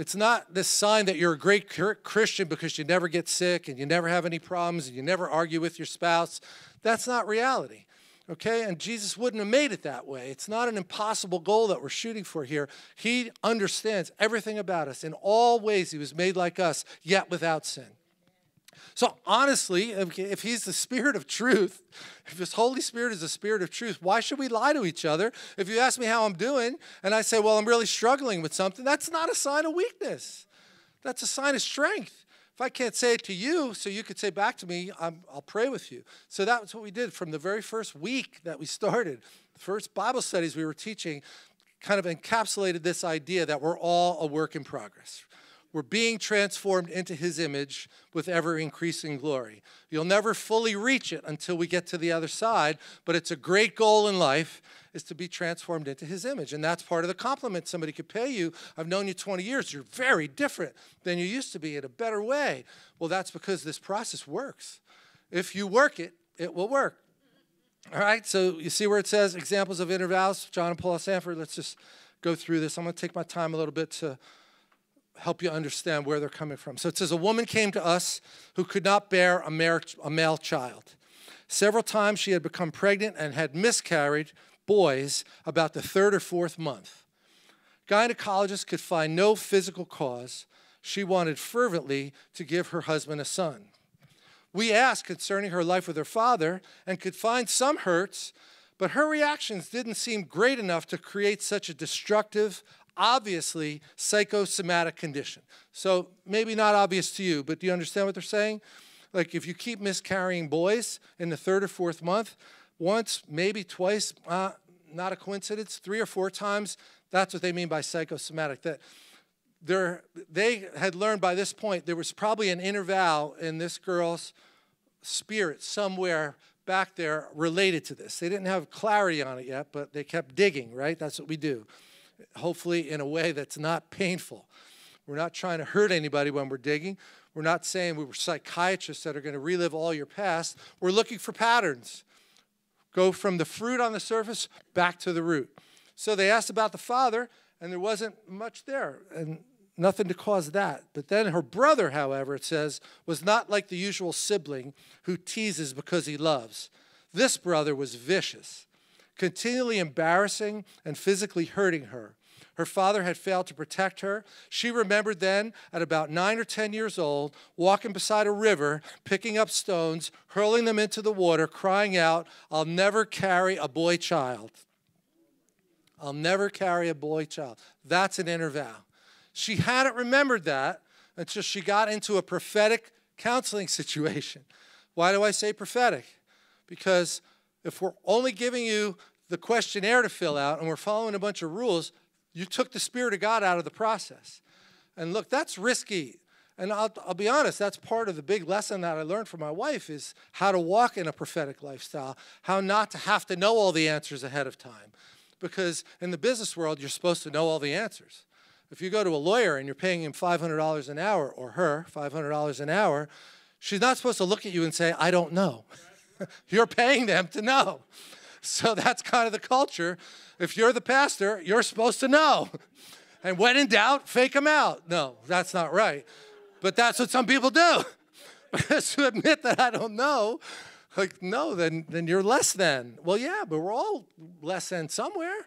It's not this sign that you're a great Christian because you never get sick and you never have any problems and you never argue with your spouse. That's not reality. Okay? And Jesus wouldn't have made it that way. It's not an impossible goal that we're shooting for here. He understands everything about us. In all ways, He was made like us, yet without sin. So, honestly, if he's the spirit of truth, if his Holy Spirit is the spirit of truth, why should we lie to each other? If you ask me how I'm doing and I say, well, I'm really struggling with something, that's not a sign of weakness. That's a sign of strength. If I can't say it to you, so you could say back to me, i will pray with you. So that's what we did from the very first week that we started. The first Bible studies we were teaching kind of encapsulated this idea that we're all a work in progress. We're being transformed into his image with ever increasing glory. You'll never fully reach it until we get to the other side, but it's a great goal in life is to be transformed into his image. And that's part of the compliment somebody could pay you. I've known you 20 years. You're very different than you used to be in a better way. Well, that's because this process works. If you work it, it will work. All right, so you see where it says examples of inner vows, John and Paul Sandford. Let's just go through this. I'm going to take my time a little bit to help you understand where they're coming from. So it says, A woman came to us who could not bear a male, a male child. Several times she had become pregnant and had miscarried boys about the third or fourth month. Gynecologists could find no physical cause. She wanted fervently to give her husband a son. We asked concerning her life with her father and could find some hurts, but her reactions didn't seem great enough to create such a destructive, obviously psychosomatic condition. So maybe not obvious to you, but do you understand what they're saying? Like if you keep miscarrying boys in the third or fourth month, once, maybe twice, uh, not a coincidence, three or four times, that's what they mean by psychosomatic. That they had learned by this point there was probably an inner vow in this girl's spirit somewhere back there related to this. They didn't have clarity on it yet, but they kept digging, right? That's what we do hopefully in a way that's not painful. We're not trying to hurt anybody when we're digging. We're not saying we were psychiatrists that are going to relive all your past. We're looking for patterns. Go from the fruit on the surface back to the root. So they asked about the father, and there wasn't much there, and nothing to cause that. But then her brother, however, it says, was not like the usual sibling who teases because he loves. This brother was vicious continually embarrassing and physically hurting her. Her father had failed to protect her. She remembered then, at about nine or 10 years old, walking beside a river, picking up stones, hurling them into the water, crying out, I'll never carry a boy child. I'll never carry a boy child. That's an inner vow. She hadn't remembered that until she got into a prophetic counseling situation. Why do I say prophetic? Because if we're only giving you the questionnaire to fill out and we're following a bunch of rules, you took the Spirit of God out of the process. And look, that's risky. And I'll, I'll be honest, that's part of the big lesson that I learned from my wife is how to walk in a prophetic lifestyle, how not to have to know all the answers ahead of time. Because in the business world, you're supposed to know all the answers. If you go to a lawyer and you're paying him $500 an hour, or her $500 an hour, she's not supposed to look at you and say, I don't know. you're paying them to know. So that's kind of the culture. If you're the pastor, you're supposed to know. And when in doubt, fake them out. No, that's not right. But that's what some people do. To admit that I don't know, like, no, then, then you're less than. Well, yeah, but we're all less than somewhere.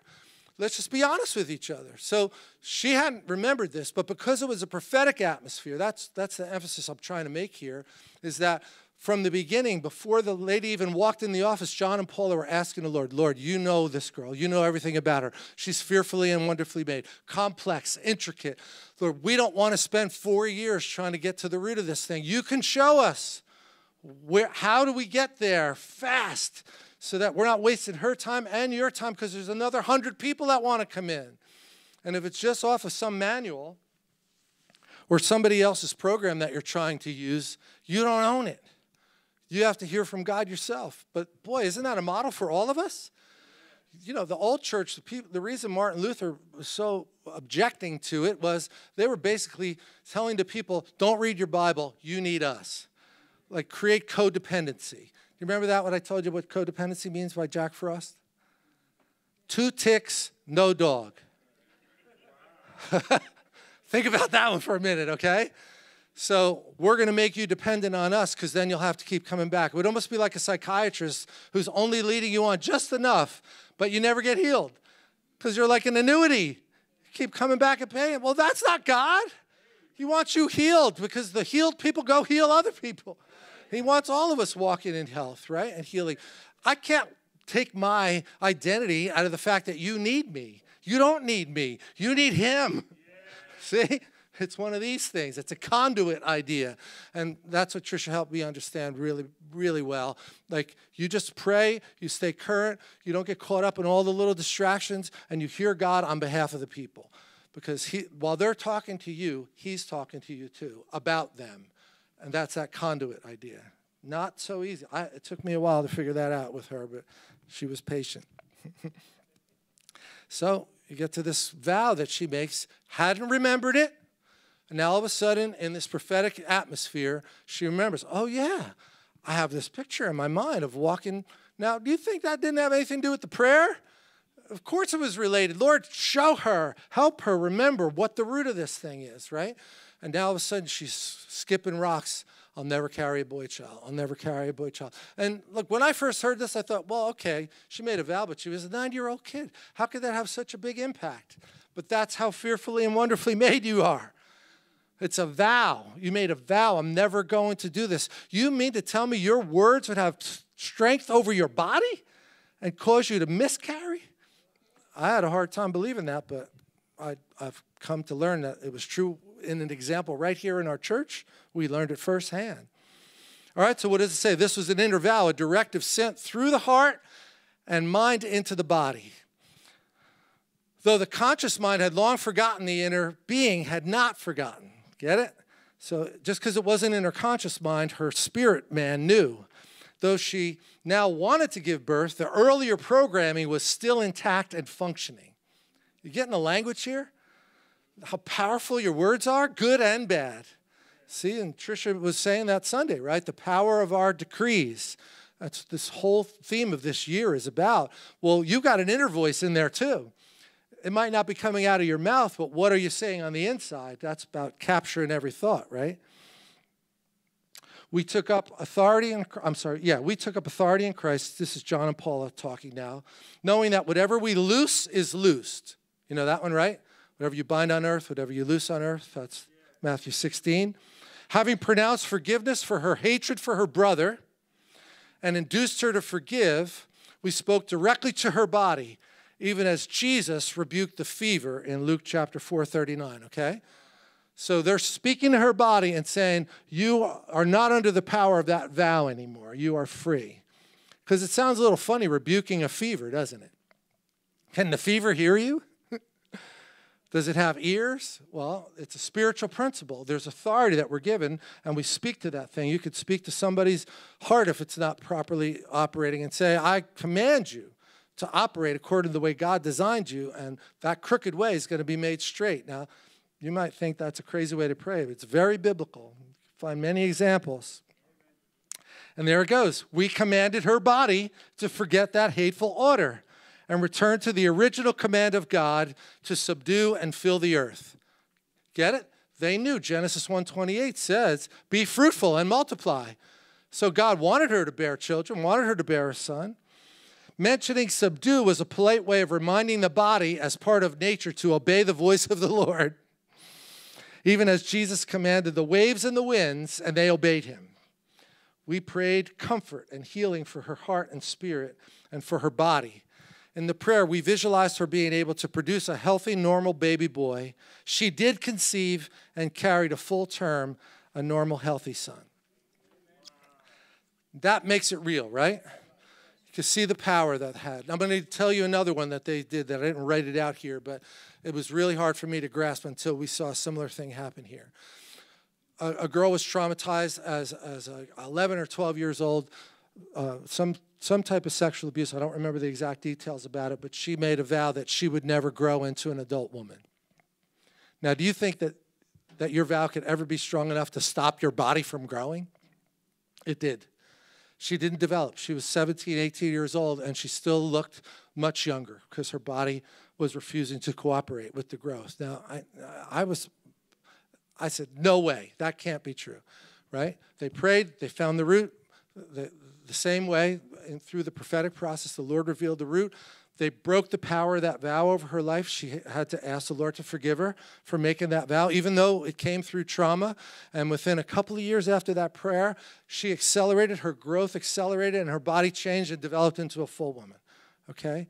Let's just be honest with each other. So she hadn't remembered this, but because it was a prophetic atmosphere, that's, that's the emphasis I'm trying to make here, is that from the beginning, before the lady even walked in the office, John and Paula were asking the Lord, Lord, you know this girl. You know everything about her. She's fearfully and wonderfully made, complex, intricate. Lord, we don't want to spend four years trying to get to the root of this thing. You can show us. Where, how do we get there fast so that we're not wasting her time and your time because there's another hundred people that want to come in? And if it's just off of some manual or somebody else's program that you're trying to use, you don't own it. You have to hear from God yourself. But boy, isn't that a model for all of us? You know, the old church, the, people, the reason Martin Luther was so objecting to it was they were basically telling the people, don't read your Bible, you need us. Like create codependency. You remember that, what I told you what codependency means by Jack Frost? Two ticks, no dog. Think about that one for a minute, okay? So we're going to make you dependent on us because then you'll have to keep coming back. It would almost be like a psychiatrist who's only leading you on just enough, but you never get healed because you're like an annuity. You keep coming back and paying. Well, that's not God. He wants you healed because the healed people go heal other people. He wants all of us walking in health, right? And healing. I can't take my identity out of the fact that you need me. You don't need me. You need him. See? It's one of these things. It's a conduit idea. And that's what Trisha helped me understand really, really well. Like, you just pray, you stay current, you don't get caught up in all the little distractions, and you hear God on behalf of the people. Because he, while they're talking to you, He's talking to you too about them. And that's that conduit idea. Not so easy. I, it took me a while to figure that out with her, but she was patient. so you get to this vow that she makes, hadn't remembered it and now all of a sudden, in this prophetic atmosphere, she remembers, oh, yeah, I have this picture in my mind of walking. Now, do you think that didn't have anything to do with the prayer? Of course it was related. Lord, show her, help her remember what the root of this thing is, right? And now all of a sudden she's skipping rocks. I'll never carry a boy child. I'll never carry a boy child. And look, when I first heard this, I thought, well, okay, she made a vow, but she was a nine year old kid. How could that have such a big impact? But that's how fearfully and wonderfully made you are. It's a vow. You made a vow. I'm never going to do this. You mean to tell me your words would have strength over your body and cause you to miscarry? I had a hard time believing that, but I, have come to learn that it was true in an example right here in our church. We learned it firsthand. All right, so what does it say? This was an inner vow, a directive sent through the heart and mind into the body. Though the conscious mind had long forgotten, the inner being had not forgotten. Get it? So just because it wasn't in her conscious mind, her spirit man knew. Though she now wanted to give birth, the earlier programming was still intact and functioning. You getting the language here? How powerful your words are, good and bad. See, and Trisha was saying that Sunday, right? The power of our decrees. That's this whole theme of this year is about. Well, you've got an inner voice in there too it might not be coming out of your mouth, but what are you saying on the inside? That's about capturing every thought, right? We took up authority in, I'm sorry, yeah, we took up authority in Christ. This is John and Paula talking now, knowing that whatever we loose is loosed. You know that one, right? Whatever you bind on earth, whatever you loose on earth. That's Matthew 16. Having pronounced forgiveness for her hatred for her brother and induced her to forgive, we spoke directly to her body even as Jesus rebuked the fever in Luke chapter 4:39, okay? So they're speaking to her body and saying, "You are not under the power of that vow anymore. You are free." Because it sounds a little funny rebuking a fever, doesn't it? Can the fever hear you? Does it have ears? Well, it's a spiritual principle. There's authority that we're given, and we speak to that thing. You could speak to somebody's heart if it's not properly operating and say, I command you to operate according to the way God designed you, and that crooked way is going to be made straight. Now, you might think that's a crazy way to pray, but it's very biblical. You find many examples. And there it goes. We commanded her body to forget that hateful order and return to the original command of God to subdue and fill the earth. Get it? They knew Genesis 1:28 says, "Be fruitful and multiply." So God wanted her to bear children, wanted her to bear a son. Mentioning subdue was a polite way of reminding the body as part of nature to obey the voice of the Lord. Even as Jesus commanded the waves and the winds, and they obeyed him. We prayed comfort and healing for her heart and spirit and for her body in the prayer, we visualized her being able to produce a healthy, normal baby boy. She did conceive and carried a full term, a normal, healthy son. That makes it real, right? You can see the power that had. I'm going to tell you another one that they did that I didn't write it out here, but it was really hard for me to grasp until we saw a similar thing happen here. A, a girl was traumatized as, as a 11 or 12 years old. Uh, some some type of sexual abuse. I don't remember the exact details about it, but she made a vow that she would never grow into an adult woman. Now, do you think that, that your vow could ever be strong enough to stop your body from growing? It did. She didn't develop. She was 17, 18 years old, and she still looked much younger because her body was refusing to cooperate with the growth. Now, I, I was, I said, no way, that can't be true, right? They prayed, they found the root, the, the same way, and through the prophetic process, the Lord revealed the root. They broke the power of that vow over her life. She had to ask the Lord to forgive her for making that vow, even though it came through trauma. And within a couple of years after that prayer, she accelerated, her growth accelerated, and her body changed and developed into a full woman. Okay?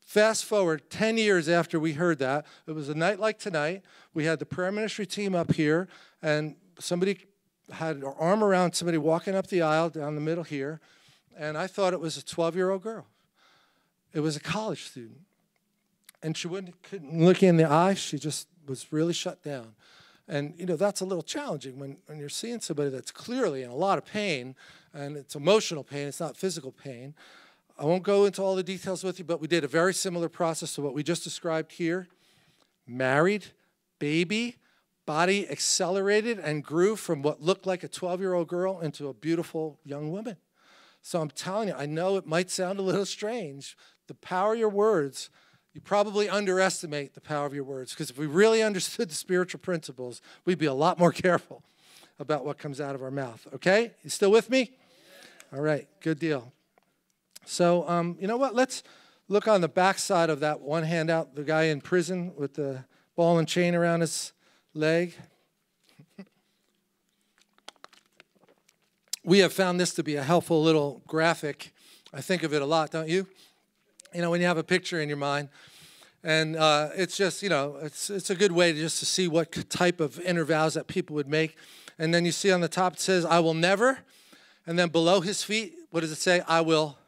Fast forward 10 years after we heard that, it was a night like tonight. We had the prayer ministry team up here, and somebody had her arm around somebody walking up the aisle down the middle here, and I thought it was a 12 year old girl. It was a college student. And she wouldn't, couldn't look in the eye, she just was really shut down. And, you know, that's a little challenging when, when you're seeing somebody that's clearly in a lot of pain, and it's emotional pain, it's not physical pain. I won't go into all the details with you, but we did a very similar process to what we just described here. Married, baby, body accelerated and grew from what looked like a 12 year old girl into a beautiful young woman. So I'm telling you, I know it might sound a little strange. The power of your words, you probably underestimate the power of your words because if we really understood the spiritual principles, we'd be a lot more careful about what comes out of our mouth. Okay? You still with me? All right, good deal. So, um, you know what? Let's look on the back side of that one handout, the guy in prison with the ball and chain around his leg. We have found this to be a helpful little graphic. I think of it a lot, don't you? You know, when you have a picture in your mind, and uh, it's just, you know, it's, it's a good way to just to see what type of inner vows that people would make. And then you see on the top it says, I will never. And then below his feet, what does it say? I will.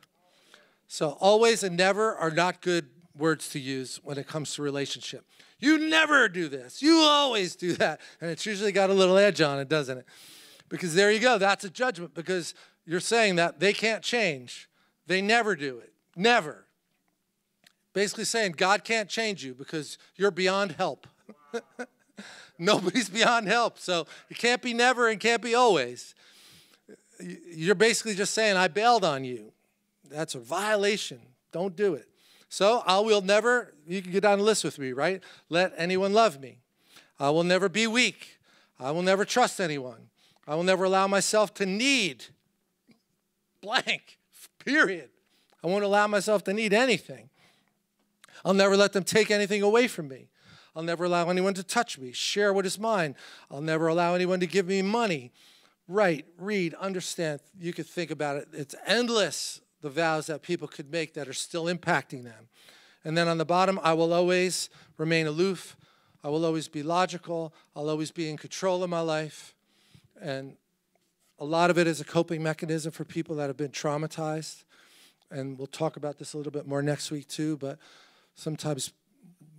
So always and never are not good words to use when it comes to relationship. You never do this. You always do that. And it's usually got a little edge on it, doesn't it? Because there you go. That's a judgment because you're saying that they can't change. They never do it. Never. Basically saying God can't change you because you're beyond help. Nobody's beyond help. So it can't be never and can't be always. You're basically just saying, I bailed on you. That's a violation. Don't do it. So I will never, you can get down the list with me, right? Let anyone love me. I will never be weak. I will never trust anyone. I will never allow myself to need blank, period. I won't allow myself to need anything. I'll never let them take anything away from me. I'll never allow anyone to touch me, share what is mine. I'll never allow anyone to give me money. Write, read, understand. You could think about it. It's endless the vows that people could make that are still impacting them. And then on the bottom, I will always remain aloof. I will always be logical. I'll always be in control of my life. And a lot of it is a coping mechanism for people that have been traumatized. And we'll talk about this a little bit more next week, too. But sometimes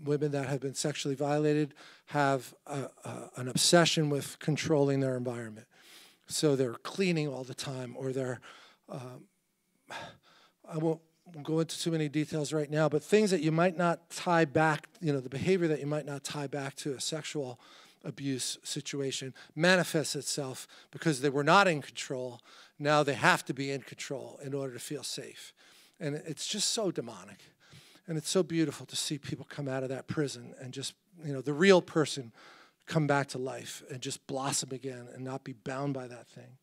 women that have been sexually violated have a, a, an obsession with controlling their environment. So they're cleaning all the time, or they're, um, I won't go into too many details right now, but things that you might not tie back, you know, the behavior that you might not tie back to a sexual abuse situation manifests itself because they were not in control. Now they have to be in control in order to feel safe. And it's just so demonic. And it's so beautiful to see people come out of that prison and just, you know, the real person come back to life and just blossom again and not be bound by that thing.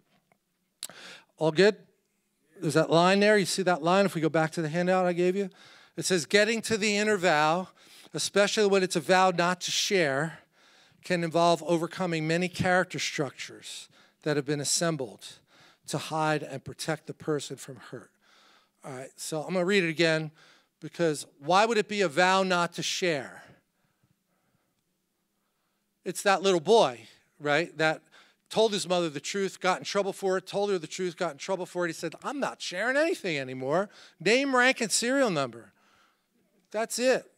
All good? There's that line there. You see that line? If we go back to the handout I gave you, it says, getting to the inner vow, especially when it's a vow not to share, can involve overcoming many character structures that have been assembled to hide and protect the person from hurt. All right, so I'm going to read it again because why would it be a vow not to share? It's that little boy, right? That told his mother the truth, got in trouble for it, told her the truth, got in trouble for it. He said, I'm not sharing anything anymore. Name, rank, and serial number. That's it.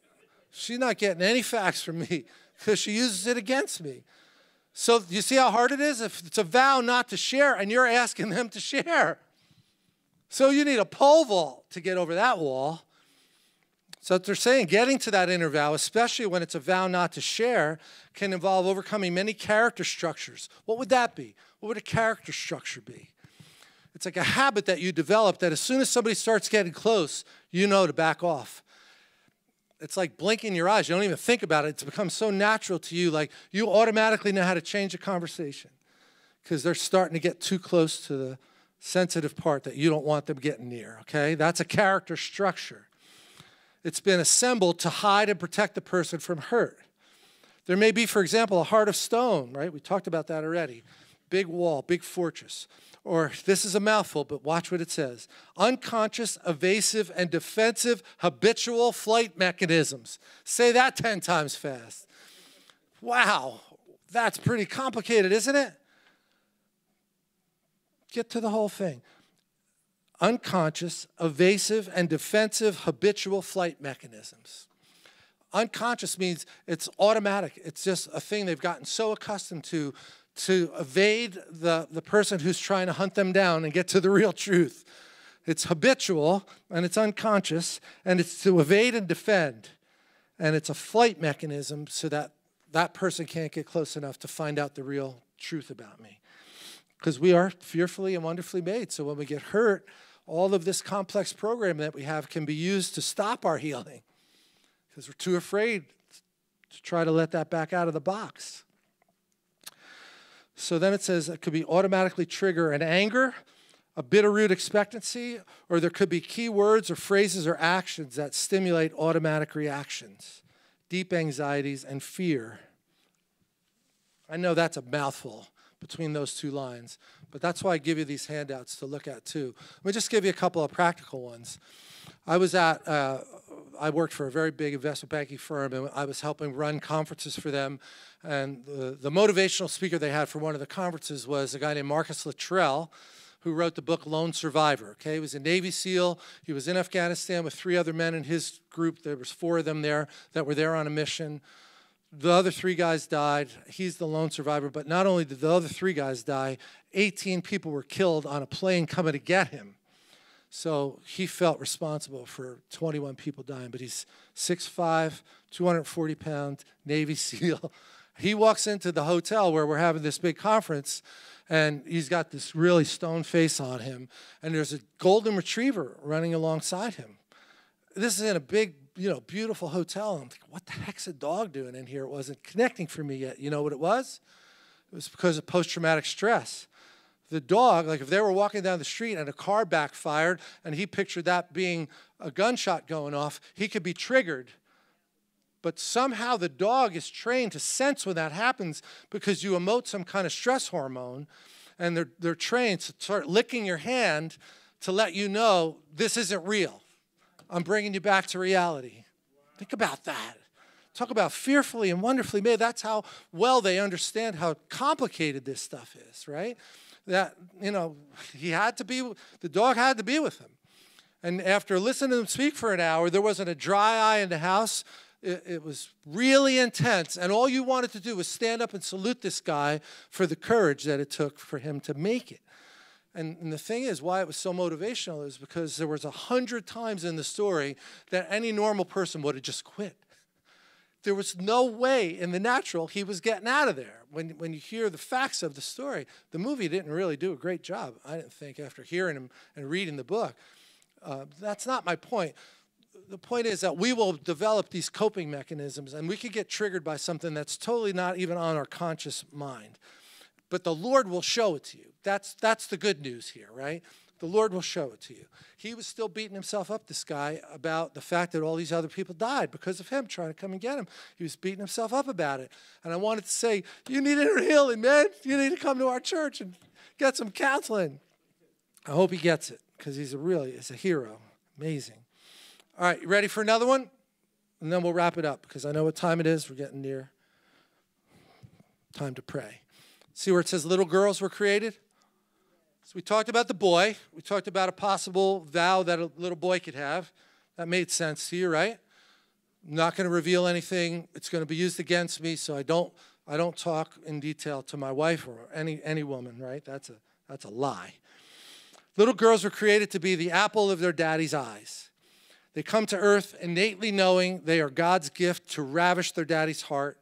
She's not getting any facts from me because she uses it against me. So you see how hard it is? If it's a vow not to share and you're asking them to share. So you need a pole vault to get over that wall. So they're saying getting to that inner vow, especially when it's a vow not to share, can involve overcoming many character structures. What would that be? What would a character structure be? It's like a habit that you develop that as soon as somebody starts getting close, you know to back off. It's like blinking your eyes. You don't even think about it. It's become so natural to you, like you automatically know how to change a conversation because they're starting to get too close to the sensitive part that you don't want them getting near, okay? That's a character structure. It's been assembled to hide and protect the person from hurt. There may be, for example, a heart of stone, right? We talked about that already. Big wall, big fortress. Or this is a mouthful, but watch what it says unconscious, evasive, and defensive habitual flight mechanisms. Say that 10 times fast. Wow, that's pretty complicated, isn't it? get to the whole thing. Unconscious, evasive, and defensive habitual flight mechanisms. Unconscious means it's automatic. It's just a thing they've gotten so accustomed to to evade the, the person who's trying to hunt them down and get to the real truth. It's habitual and it's unconscious and it's to evade and defend. And it's a flight mechanism so that that person can't get close enough to find out the real truth about me because we are fearfully and wonderfully made. So when we get hurt, all of this complex program that we have can be used to stop our healing because we're too afraid to try to let that back out of the box. So then it says it could be automatically trigger an anger, a bitter root expectancy, or there could be key words or phrases or actions that stimulate automatic reactions, deep anxieties, and fear. I know that's a mouthful between those two lines. But that's why I give you these handouts to look at too. Let me just give you a couple of practical ones. I was at, uh, I worked for a very big investment banking firm and I was helping run conferences for them. And the, the motivational speaker they had for one of the conferences was a guy named Marcus Luttrell who wrote the book Lone Survivor. Okay, he was a Navy SEAL. He was in Afghanistan with three other men in his group. There was four of them there that were there on a mission. The other three guys died. He's the lone survivor. But not only did the other three guys die, 18 people were killed on a plane coming to get him. So he felt responsible for 21 people dying. But he's 6'5, 240 pound Navy SEAL. He walks into the hotel where we're having this big conference, and he's got this really stone face on him. And there's a golden retriever running alongside him. This is in a big you know, beautiful hotel. I'm thinking, what the heck's a dog doing in here? It wasn't connecting for me yet. You know what it was? It was because of post traumatic stress. The dog, like if they were walking down the street and a car backfired and he pictured that being a gunshot going off, he could be triggered. But somehow the dog is trained to sense when that happens because you emote some kind of stress hormone and they're, they're trained to start licking your hand to let you know this isn't real. I'm bringing you back to reality. Think about that. Talk about fearfully and wonderfully made. That's how well they understand how complicated this stuff is, right? That, you know, he had to be, the dog had to be with him. And after listening to him speak for an hour, there wasn't a dry eye in the house. it, it, was really intense, and all you wanted to do was stand up and salute this guy for the courage that it took for him to make it. And, and the thing is, why it was so motivational is because there was a hundred times in the story that any normal person would have just quit. There was no way in the natural he was getting out of there. When, when you hear the facts of the story, the movie didn't really do a great job, I didn't think, after hearing him and reading the book. Uh, that's not my point the point is that we will develop these coping mechanisms and we could get triggered by something that's totally not even on our conscious mind. But the Lord will show it to you. That's, that's the good news here, right? The Lord will show it to you. He was still beating himself up, this guy, about the fact that all these other people died because of him trying to come and get him. He was beating himself up about it. And I wanted to say, You need inner healing, man. You need to come to our church and get some counseling. I hope he gets it because he's a really, he's a hero. Amazing. All right, you ready for another one? And then we'll wrap it up because I know what time it is. We're getting near time to pray. See where it says little girls were created? So we talked about the boy. We talked about a possible vow that a little boy could have. That made sense to you, right? I'm not going to reveal anything. It's going to be used against me, so I don't I don't talk in detail to my wife or any any woman, right? That's a that's a lie. Little girls were created to be the apple of their daddy's eyes. They come to earth innately knowing they are God's gift to ravish their daddy's heart,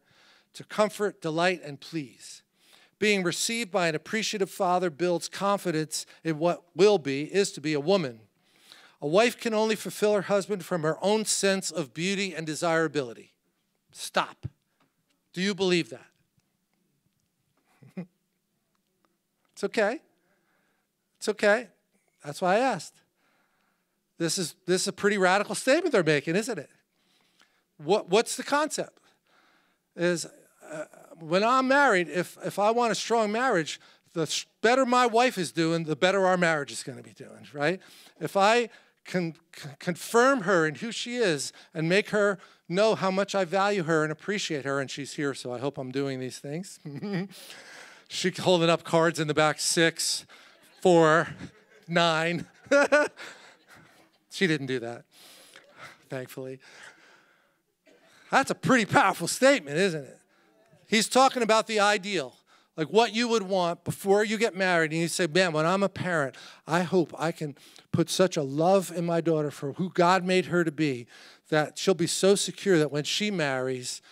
to comfort, delight, and please. Being received by an appreciative father builds confidence in what will be, is to be a woman. A wife can only fulfill her husband from her own sense of beauty and desirability. Stop. Do you believe that? it's okay. It's okay. That's why I asked. This is, this is a pretty radical statement they're making, isn't it? What, what's the concept? Is uh, when I'm married, if, if I want a strong marriage, the better my wife is doing, the better our marriage is going to be doing, right? If I can confirm her and who she is and make her know how much I value her and appreciate her, and she's here, so I hope I'm doing these things. She's holding up cards in the back six, four, nine. She didn't do that, thankfully. That's a pretty powerful statement, isn't it? He's talking about the ideal, like what you would want before you get married. And you say, man, when I'm a parent, I hope I can put such a love in my daughter for who God made her to be that she'll be so secure that when she marries,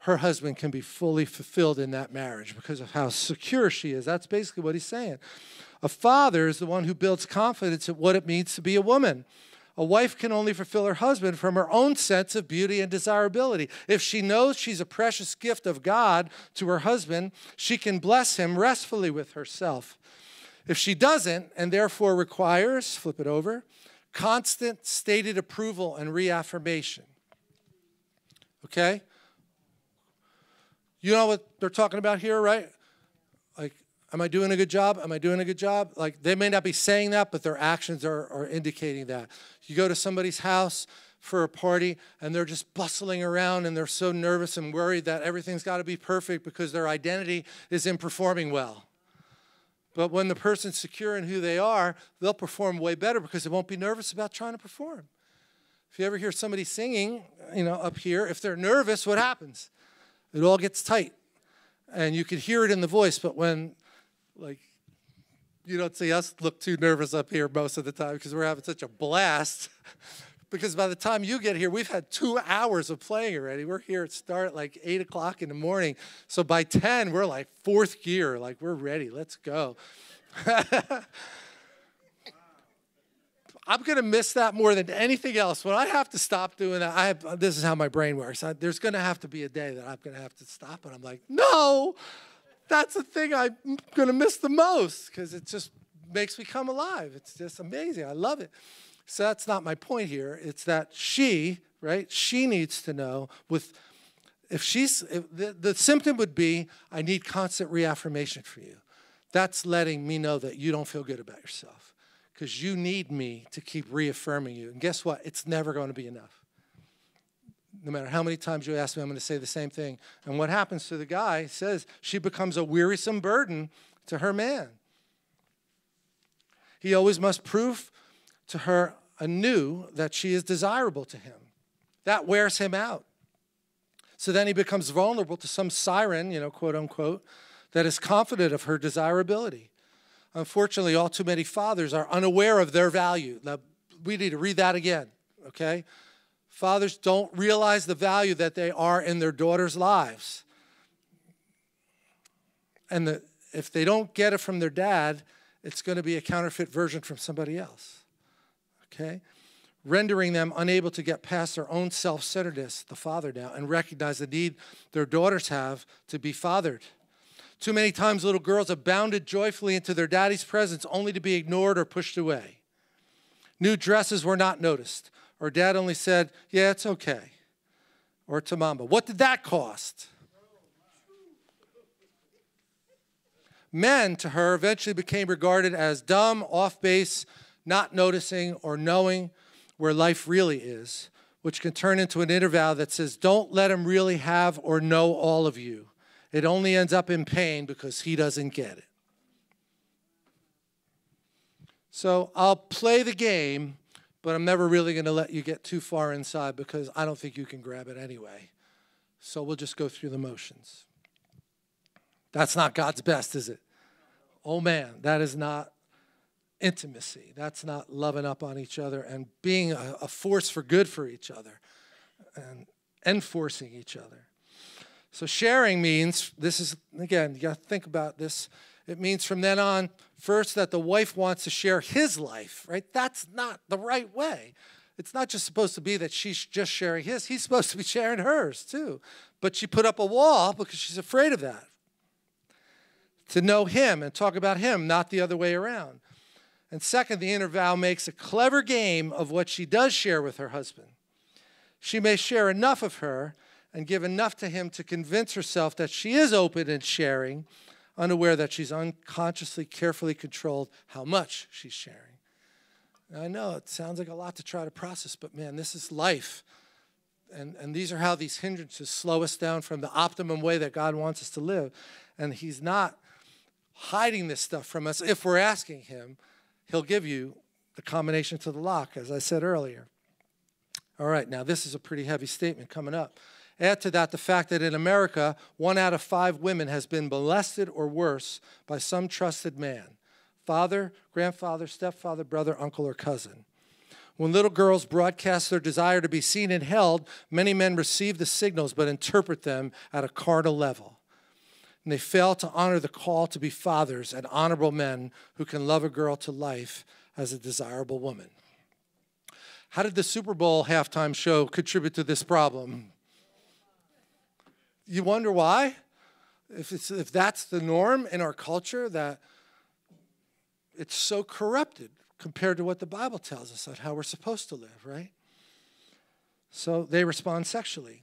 her husband can be fully fulfilled in that marriage because of how secure she is. That's basically what he's saying. A father is the one who builds confidence in what it means to be a woman. A wife can only fulfill her husband from her own sense of beauty and desirability. If she knows she's a precious gift of God to her husband, she can bless him restfully with herself. If she doesn't, and therefore requires, flip it over, constant stated approval and reaffirmation. Okay? You know what they're talking about here, right? Like, Am I doing a good job? Am I doing a good job? Like they may not be saying that, but their actions are, are indicating that. You go to somebody's house for a party and they're just bustling around and they're so nervous and worried that everything's got to be perfect because their identity is in performing well. But when the person's secure in who they are, they'll perform way better because they won't be nervous about trying to perform. If you ever hear somebody singing, you know, up here, if they're nervous, what happens? It all gets tight. And you could hear it in the voice, but when like you don't see us look too nervous up here most of the time because we're having such a blast. because by the time you get here, we've had two hours of playing already. We're here at start like eight o'clock in the morning. So by 10, we're like fourth gear, like we're ready. Let's go. I'm going to miss that more than anything else. When I have to stop doing that, I have, this is how my brain works. I, there's going to have to be a day that I'm going to have to stop, and I'm like, no, that's the thing I'm going to miss the most because it just makes me come alive. It's just amazing. I love it. So that's not my point here. It's that she, right? She needs to know with if she's if the, the symptom would be I need constant reaffirmation for you. That's letting me know that you don't feel good about yourself because you need me to keep reaffirming you. And guess what? It's never going to be enough no matter how many times you ask me, I'm going to say the same thing. And what happens to the guy says she becomes a wearisome burden to her man. He always must prove to her anew that she is desirable to him. That wears him out. So then he becomes vulnerable to some siren, you know, quote unquote, that is confident of her desirability. Unfortunately, all too many fathers are unaware of their value. Now, we need to read that again, okay? Fathers don't realize the value that they are in their daughters' lives. And the, if they don't get it from their dad, it's going to be a counterfeit version from somebody else, okay? Rendering them unable to get past their own self centeredness, the father now, and recognize the need their daughters have to be fathered. Too many times, little girls have bounded joyfully into their daddy's presence only to be ignored or pushed away. New dresses were not noticed, or dad only said, Yeah, it's okay. Or to mama, What did that cost? Men to her eventually became regarded as dumb, off base, not noticing or knowing where life really is, which can turn into an inner vow that says, Don't let him really have or know all of you it only ends up in pain because he doesn't get it. So I'll play the game, but I'm never really going to let you get too far inside because I don't think you can grab it anyway. So we'll just go through the motions. That's not God's best, is it? Oh man, that is not intimacy. That's not loving up on each other and being a, a force for good for each other and enforcing each other. So sharing means, this is, again, you got to think about this. It means from then on, first, that the wife wants to share his life, right? That's not the right way. It's not just supposed to be that she's just sharing his, he's supposed to be sharing hers too. But she put up a wall because she's afraid of that. To know him and talk about him, not the other way around. And second, the inner vow makes a clever game of what she does share with her husband. She may share enough of her and give enough to him to convince herself that she is open and sharing, unaware that she's unconsciously, carefully controlled how much she's sharing. I know it sounds like a lot to try to process, but man, this is life. And, and these are how these hindrances slow us down from the optimum way that God wants us to live. And He's not hiding this stuff from us. If we're asking Him, He'll give you the combination to the lock, as I said earlier. All right, now this is a pretty heavy statement coming up. Add to that the fact that in America, one out of five women has been molested or worse by some trusted man father, grandfather, stepfather, brother, uncle, or cousin. When little girls broadcast their desire to be seen and held, many men receive the signals but interpret them at a carnal level. And they fail to honor the call to be fathers and honorable men who can love a girl to life as a desirable woman. How did the Super Bowl halftime show contribute to this problem? You wonder why? If, it's, if that's the norm in our culture, that it's so corrupted compared to what the Bible tells us on how we're supposed to live, right? So they respond sexually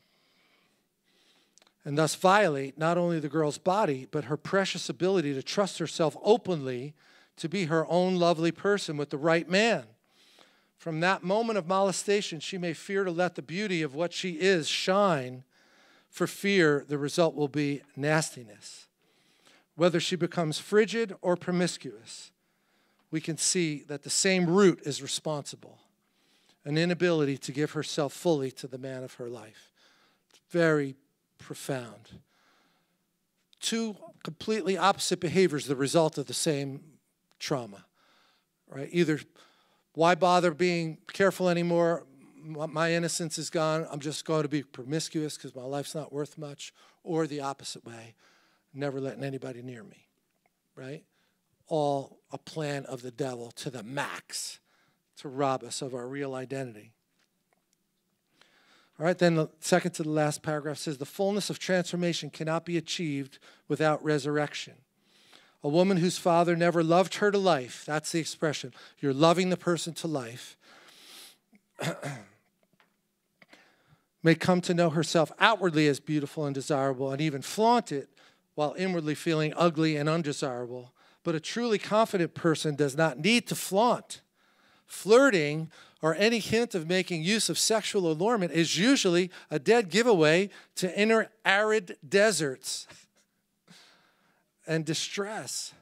and thus violate not only the girl's body, but her precious ability to trust herself openly to be her own lovely person with the right man. From that moment of molestation, she may fear to let the beauty of what she is shine for fear the result will be nastiness. Whether she becomes frigid or promiscuous, we can see that the same root is responsible an inability to give herself fully to the man of her life. Very profound. Two completely opposite behaviors, the result of the same trauma, right? Either why bother being careful anymore? My innocence is gone. I'm just going to be promiscuous because my life's not worth much, or the opposite way, never letting anybody near me, right? All a plan of the devil to the max to rob us of our real identity. All right, then the second to the last paragraph says the fullness of transformation cannot be achieved without resurrection. A woman whose father never loved her to life, that's the expression. You're loving the person to life. may come to know herself outwardly as beautiful and desirable and even flaunt it while inwardly feeling ugly and undesirable. But a truly confident person does not need to flaunt. Flirting or any hint of making use of sexual allurement is usually a dead giveaway to inner arid deserts and distress.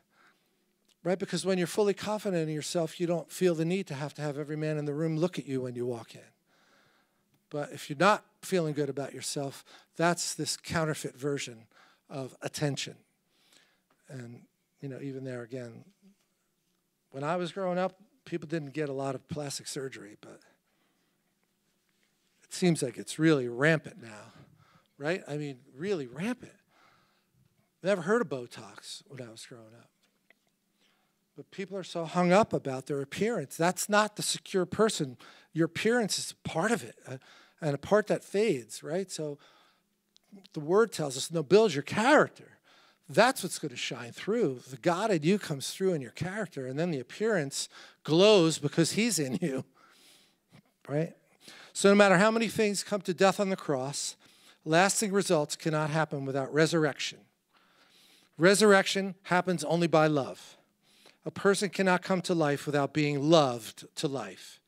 Right? Because when you're fully confident in yourself, you don't feel the need to have to have every man in the room look at you when you walk in But if you're not feeling good about yourself, that's this counterfeit version of attention. And, you know, even there again, when I was growing up, people didn't get a lot of plastic surgery, but it seems like it's really rampant now, right? I mean, really rampant. Never heard of Botox when I was growing up. But people are so hung up about their appearance. That's not the secure person. Your appearance is part of it, uh, and a part that fades, right? So the word tells us no, build your character. That's what's going to shine through. The God in you comes through in your character, and then the appearance glows because He's in you, right? So no matter how many things come to death on the cross, lasting results cannot happen without resurrection. Resurrection happens only by love. A person cannot come to life without being loved to life.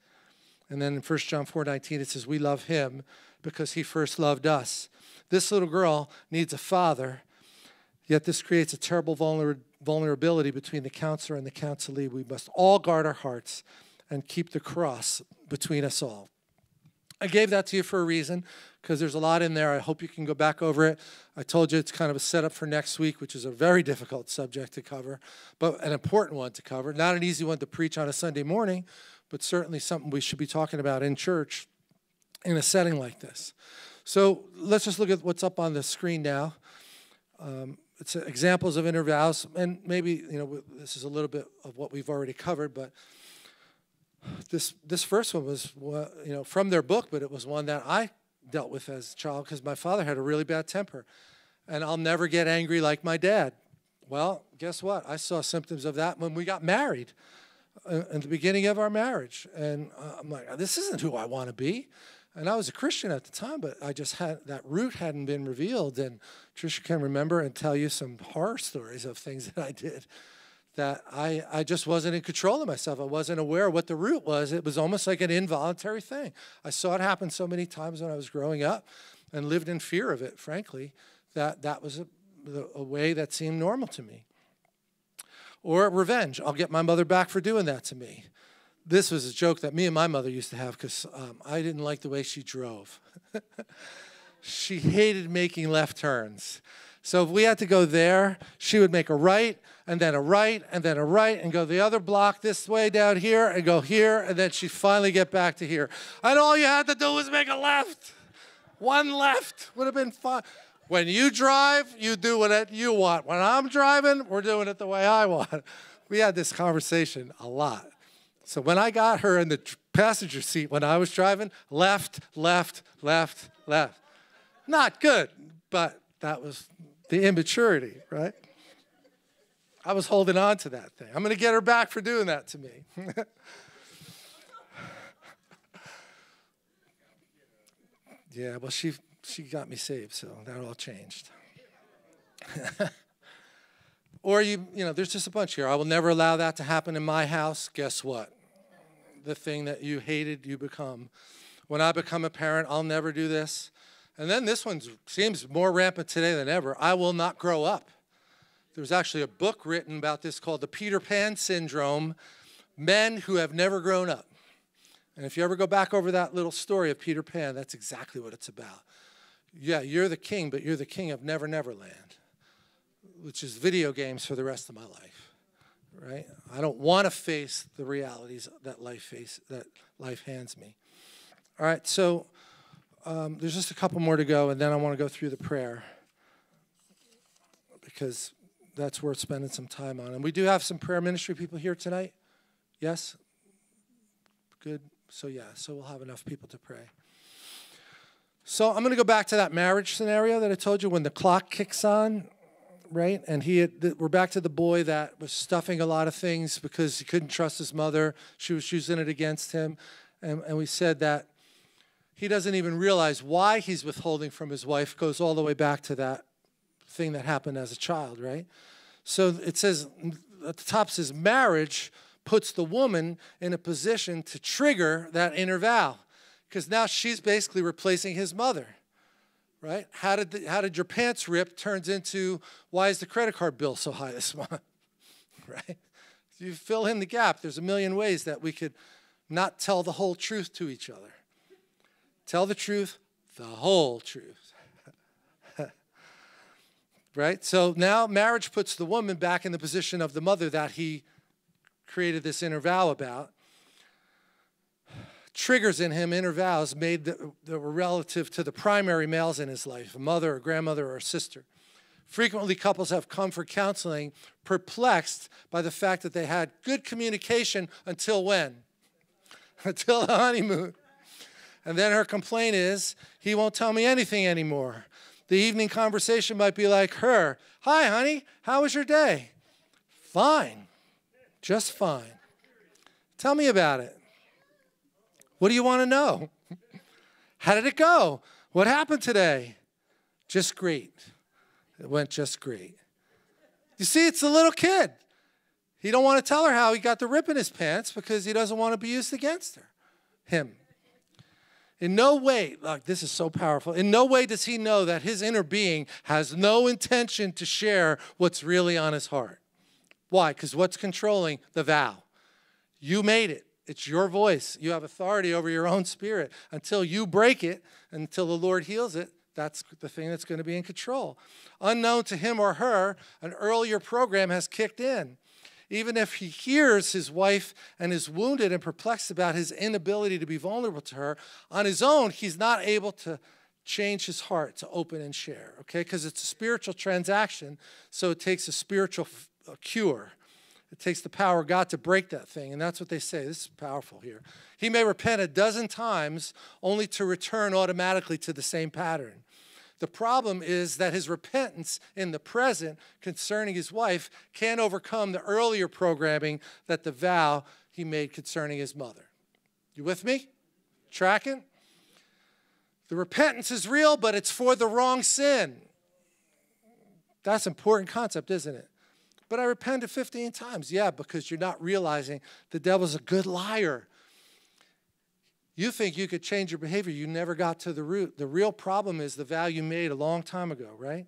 And then in 1 John 4 19, it says, We love him because he first loved us. This little girl needs a father, yet this creates a terrible vulner- vulnerability between the counselor and the counselee. We must all guard our hearts and keep the cross between us all. I gave that to you for a reason because there's a lot in there. I hope you can go back over it. I told you it's kind of a setup for next week, which is a very difficult subject to cover, but an important one to cover. Not an easy one to preach on a Sunday morning, but certainly something we should be talking about in church in a setting like this. So let's just look at what's up on the screen now. Um, it's examples of inner vows, and maybe you know this is a little bit of what we've already covered, but this this first one was you know from their book, but it was one that I dealt with as a child because my father had a really bad temper, and I'll never get angry like my dad. Well, guess what? I saw symptoms of that when we got married, in the beginning of our marriage, and uh, I'm like, this isn't who I want to be. And I was a Christian at the time, but I just had that root hadn't been revealed. And Trisha can remember and tell you some horror stories of things that I did that I, I just wasn't in control of myself. I wasn't aware of what the root was. It was almost like an involuntary thing. I saw it happen so many times when I was growing up and lived in fear of it, frankly, that that was a, a way that seemed normal to me. Or revenge. I'll get my mother back for doing that to me. This was a joke that me and my mother used to have because um, I didn't like the way she drove. she hated making left turns. So if we had to go there, she would make a right and then a right and then a right and go the other block this way down here and go here and then she'd finally get back to here. And all you had to do was make a left. One left would have been fine. When you drive, you do what you want. When I'm driving, we're doing it the way I want. We had this conversation a lot. So when I got her in the passenger seat when I was driving, left, left, left, left. Not good, but that was the immaturity, right? I was holding on to that thing. I'm going to get her back for doing that to me. yeah, well, she, she got me saved, so that all changed. or you, you know, there's just a bunch here. I will never allow that to happen in my house. Guess what? The thing that you hated, you become. When I become a parent, I'll never do this. And then this one seems more rampant today than ever. I will not grow up. There's actually a book written about this called The Peter Pan Syndrome Men Who Have Never Grown Up. And if you ever go back over that little story of Peter Pan, that's exactly what it's about. Yeah, you're the king, but you're the king of Never Never Land, which is video games for the rest of my life. Right? I don't want to face the realities that life face that life hands me. All right, so um, there's just a couple more to go, and then I want to go through the prayer because that's worth spending some time on. And we do have some prayer ministry people here tonight. Yes? Good. So, yeah, so we'll have enough people to pray. So, I'm going to go back to that marriage scenario that I told you when the clock kicks on, right? And he had, we're back to the boy that was stuffing a lot of things because he couldn't trust his mother. She was using it against him. And, and we said that he doesn't even realize why he's withholding from his wife goes all the way back to that thing that happened as a child, right? So it says at the top says marriage puts the woman in a position to trigger that inner vow because now she's basically replacing his mother right how did the, how did your pants rip turns into why is the credit card bill so high this month right you fill in the gap there's a million ways that we could not tell the whole truth to each other Tell the truth, the whole truth. right? So now marriage puts the woman back in the position of the mother that he created this inner vow about. Triggers in him inner vows made that, were relative to the primary males in his life a mother, a grandmother, or sister. Frequently, couples have come for counseling perplexed by the fact that they had good communication until when? until the honeymoon. And then her complaint is, he won't tell me anything anymore. The evening conversation might be like her Hi, honey, how was your day? Fine, just fine. Tell me about it. What do you want to know? How did it go? What happened today? Just great. It went just great. You see, it's the little kid. He don't want to tell her how he got the rip in his pants because he doesn't want to be used against her, him. In no way, look, this is so powerful. In no way does he know that his inner being has no intention to share what's really on his heart. Why? Because what's controlling the vow? You made it. It's your voice. You have authority over your own spirit. Until you break it, until the Lord heals it, that's the thing that's going to be in control. Unknown to him or her, an earlier program has kicked in. Even if he hears his wife and is wounded and perplexed about his inability to be vulnerable to her, on his own, he's not able to change his heart to open and share, okay? Because it's a spiritual transaction, so it takes a spiritual f- a cure. It takes the power of God to break that thing, and that's what they say. This is powerful here. He may repent a dozen times only to return automatically to the same pattern. The problem is that his repentance in the present concerning his wife can't overcome the earlier programming that the vow he made concerning his mother. You with me? Tracking? The repentance is real, but it's for the wrong sin. That's an important concept, isn't it? But I repented 15 times. Yeah, because you're not realizing the devil's a good liar. You think you could change your behavior. You never got to the root. The real problem is the you made a long time ago, right?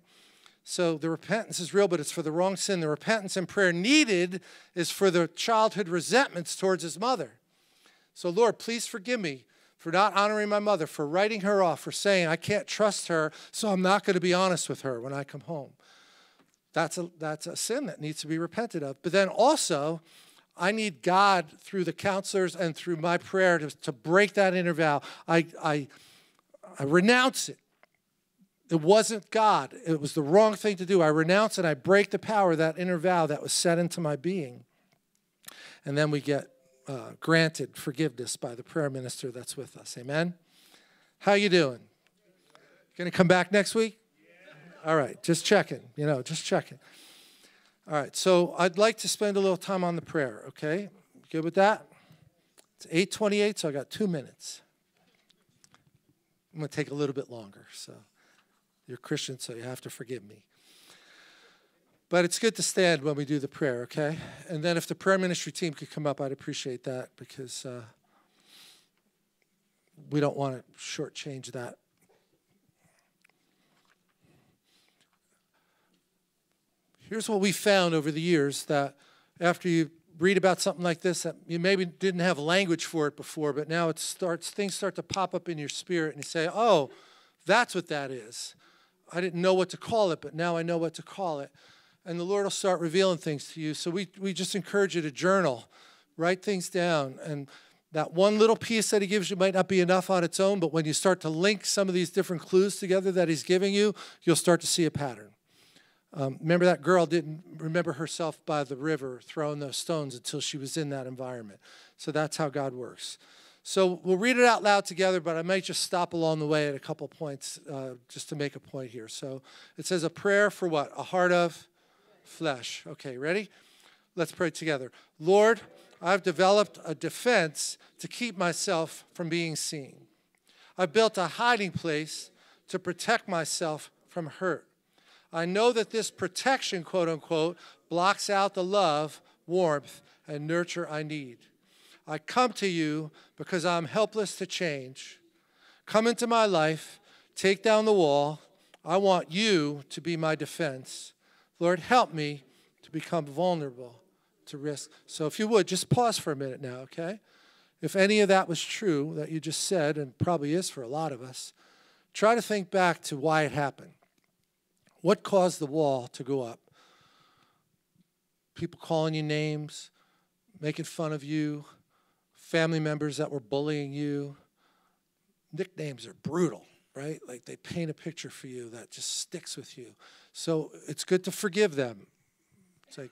So the repentance is real, but it's for the wrong sin. The repentance and prayer needed is for the childhood resentments towards his mother. So, Lord, please forgive me for not honoring my mother, for writing her off, for saying I can't trust her, so I'm not going to be honest with her when I come home. That's a, that's a sin that needs to be repented of. But then also, I need God through the counselors and through my prayer to, to break that inner vow. I, I, I renounce it. It wasn't God. It was the wrong thing to do. I renounce and I break the power of that inner vow that was set into my being. And then we get uh, granted forgiveness by the prayer minister that's with us. Amen. How you doing? Going to come back next week? All right, just checking. You know, just checking. All right, so I'd like to spend a little time on the prayer, okay? Good with that? It's 8:28, so I got 2 minutes. I'm going to take a little bit longer, so you're Christian, so you have to forgive me. But it's good to stand when we do the prayer, okay? And then if the prayer ministry team could come up, I'd appreciate that because uh, we don't want to shortchange that Here's what we found over the years that after you read about something like this that you maybe didn't have language for it before, but now it starts things start to pop up in your spirit and you say, "Oh, that's what that is." I didn't know what to call it, but now I know what to call it. And the Lord will start revealing things to you. So we, we just encourage you to journal, write things down. And that one little piece that He gives you might not be enough on its own, but when you start to link some of these different clues together that He's giving you, you'll start to see a pattern. Um, remember that girl didn't remember herself by the river throwing those stones until she was in that environment. So that's how God works. So we'll read it out loud together, but I might just stop along the way at a couple points uh, just to make a point here. So it says a prayer for what? A heart of flesh. Okay, ready? Let's pray together. Lord, I've developed a defense to keep myself from being seen. I've built a hiding place to protect myself from hurt. I know that this protection, quote unquote, blocks out the love, warmth, and nurture I need. I come to you because I'm helpless to change. Come into my life, take down the wall. I want you to be my defense. Lord, help me to become vulnerable to risk. So if you would, just pause for a minute now, okay? if any of that was true that you just said, and probably is for a lot of us, try to think back to why it happened. What caused the wall to go up? People calling you names, making fun of you, family members that were bullying you. Nicknames are brutal, right? Like they paint a picture for you that just sticks with you. So it's good to forgive them. It's like,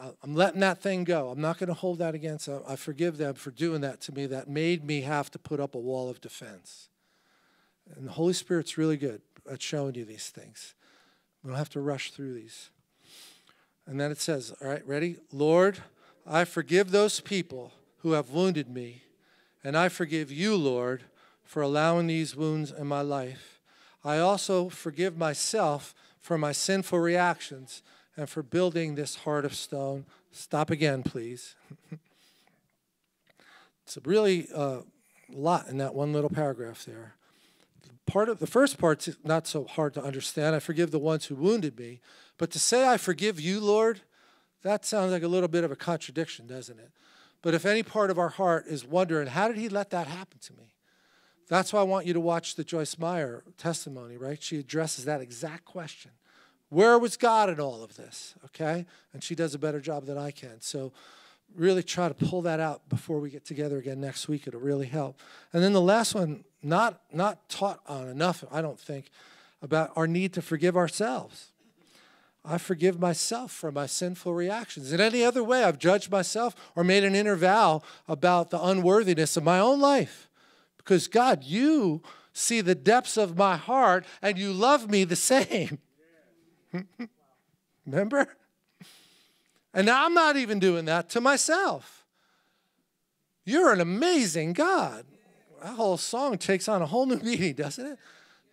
I'm letting that thing go. I'm not going to hold that against them. I forgive them for doing that to me that made me have to put up a wall of defense. And the Holy Spirit's really good at showing you these things. We don't have to rush through these. And then it says, All right, ready? Lord, I forgive those people who have wounded me, and I forgive you, Lord, for allowing these wounds in my life. I also forgive myself for my sinful reactions and for building this heart of stone. Stop again, please. it's a really uh, lot in that one little paragraph there. Part of the first part's not so hard to understand. I forgive the ones who wounded me, but to say I forgive you, Lord, that sounds like a little bit of a contradiction, doesn't it? But if any part of our heart is wondering, how did he let that happen to me? That's why I want you to watch the Joyce Meyer testimony, right? She addresses that exact question. Where was God in all of this? Okay? And she does a better job than I can. So really try to pull that out before we get together again next week. It'll really help. And then the last one, not not taught on enough, I don't think, about our need to forgive ourselves. I forgive myself for my sinful reactions. In any other way, I've judged myself or made an inner vow about the unworthiness of my own life. Because God, you see the depths of my heart and you love me the same. Remember? And now I'm not even doing that to myself. You're an amazing God. That whole song takes on a whole new meaning, doesn't it?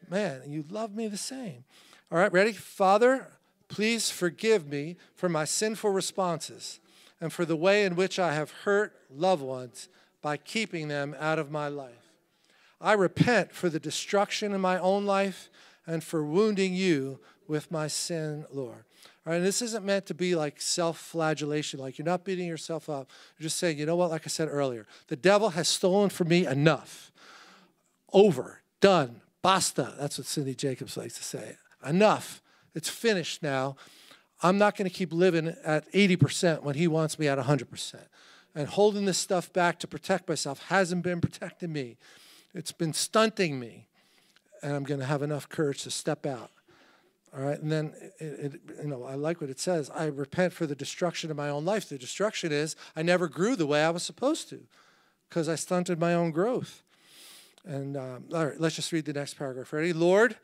Man, you love me the same. All right, ready? Father, please forgive me for my sinful responses and for the way in which I have hurt loved ones by keeping them out of my life. I repent for the destruction in my own life and for wounding you with my sin, Lord. And this isn't meant to be like self flagellation, like you're not beating yourself up. You're just saying, you know what, like I said earlier, the devil has stolen from me enough. Over, done, basta. That's what Cindy Jacobs likes to say. Enough. It's finished now. I'm not going to keep living at 80% when he wants me at 100%. And holding this stuff back to protect myself hasn't been protecting me. It's been stunting me. And I'm going to have enough courage to step out. All right, and then it, it, you know I like what it says. I repent for the destruction of my own life. The destruction is I never grew the way I was supposed to, because I stunted my own growth. And um, all right, let's just read the next paragraph. Ready, Lord,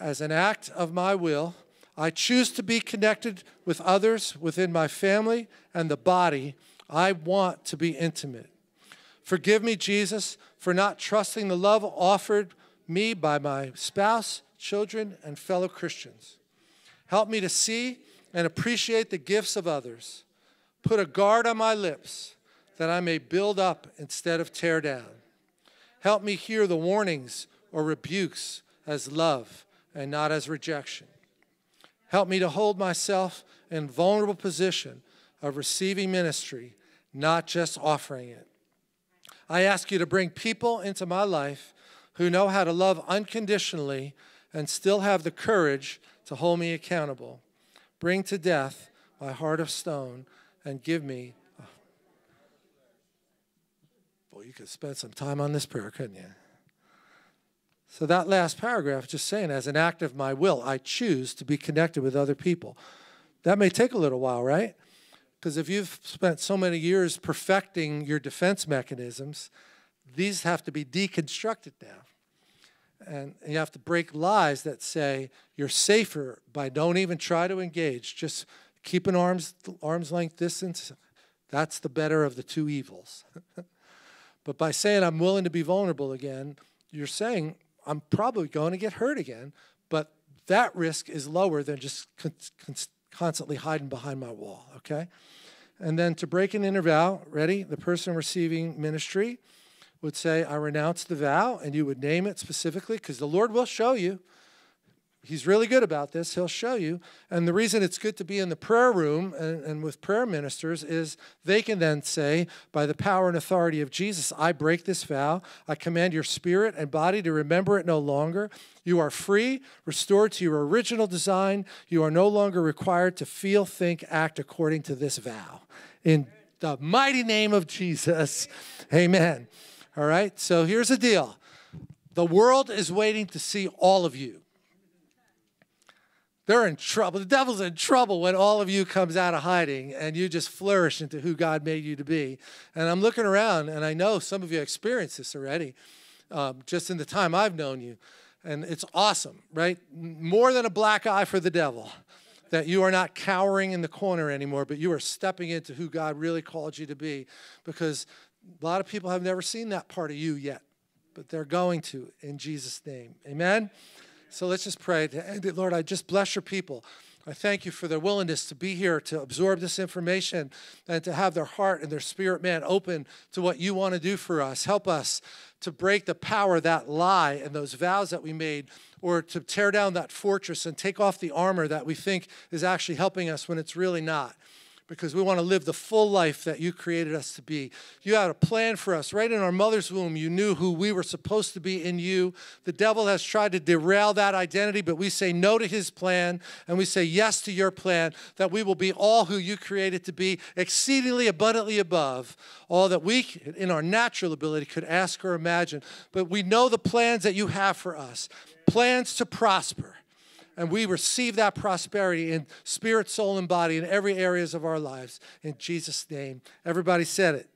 as an act of my will, I choose to be connected with others within my family and the body. I want to be intimate. Forgive me, Jesus, for not trusting the love offered me by my spouse children, and fellow Christians. Help me to see and appreciate the gifts of others. Put a guard on my lips that I may build up instead of tear down. Help me hear the warnings or rebukes as love and not as rejection. Help me to hold myself in vulnerable position of receiving ministry, not just offering it. I ask you to bring people into my life who know how to love unconditionally and still have the courage to hold me accountable. Bring to death my heart of stone and give me. Oh. Boy, you could spend some time on this prayer, couldn't you? So, that last paragraph, just saying, as an act of my will, I choose to be connected with other people. That may take a little while, right? Because if you've spent so many years perfecting your defense mechanisms, these have to be deconstructed now and you have to break lies that say you're safer by don't even try to engage. Just keep an arm's arm's length distance. That's the better of the two evils. But by saying i'm willing to be vulnerable again you're saying i'm probably going to get hurt again but that risk is lower than just con- con- constantly hiding behind my wall okay? And then to break an inner vow ready? The person receiving ministry would say, I renounce the vow, and you would name it specifically because the Lord will show you. he's really good about this. He'll show you. And the reason it's good to be in the prayer room and, and, with prayer ministers is they can then say, by the power and authority of Jesus, I break this vow. I command your spirit and body to remember it no longer. You are free, restored to your original design. You are no longer required to feel, think, act according to this vow. In the mighty name of Jesus, amen. All right, so here's the deal the world is waiting to see all of you. They're in trouble. The devil's in trouble when all of you comes out of hiding and you just flourish into who God made you to be. And I'm looking around, and I know some of you experienced this already, um, just in the time I've known you. And it's awesome, right? More than a black eye for the devil that you are not cowering in the corner anymore, but you are stepping into who God really called you to be because a lot of people have never seen that part of you yet, but they're going to in Jesus' name. Amen. So let's just pray. Lord, I just bless your people. I thank you for their willingness to be here, to absorb this information, and to have their heart and their spirit, man, open to what you want to do for us. Help us to break the power of that lie and those vows that we made, or to tear down that fortress and take off the armor that we think is actually helping us when it's really not because we want to live the full life that you created us to be. You had a plan for us. Right in our mother's womb, you knew who we were supposed to be in you. The devil has tried to derail that identity, but we say no to his plan and we say yes to your plan that we will be all who you created to be, exceedingly abundantly above all that we, in our natural ability, could ask or imagine. But we know the plans that you have for us plans to prosper and we receive that prosperity in spirit, soul, and body in every areas of our lives. In Jesus' name. Everybody said it.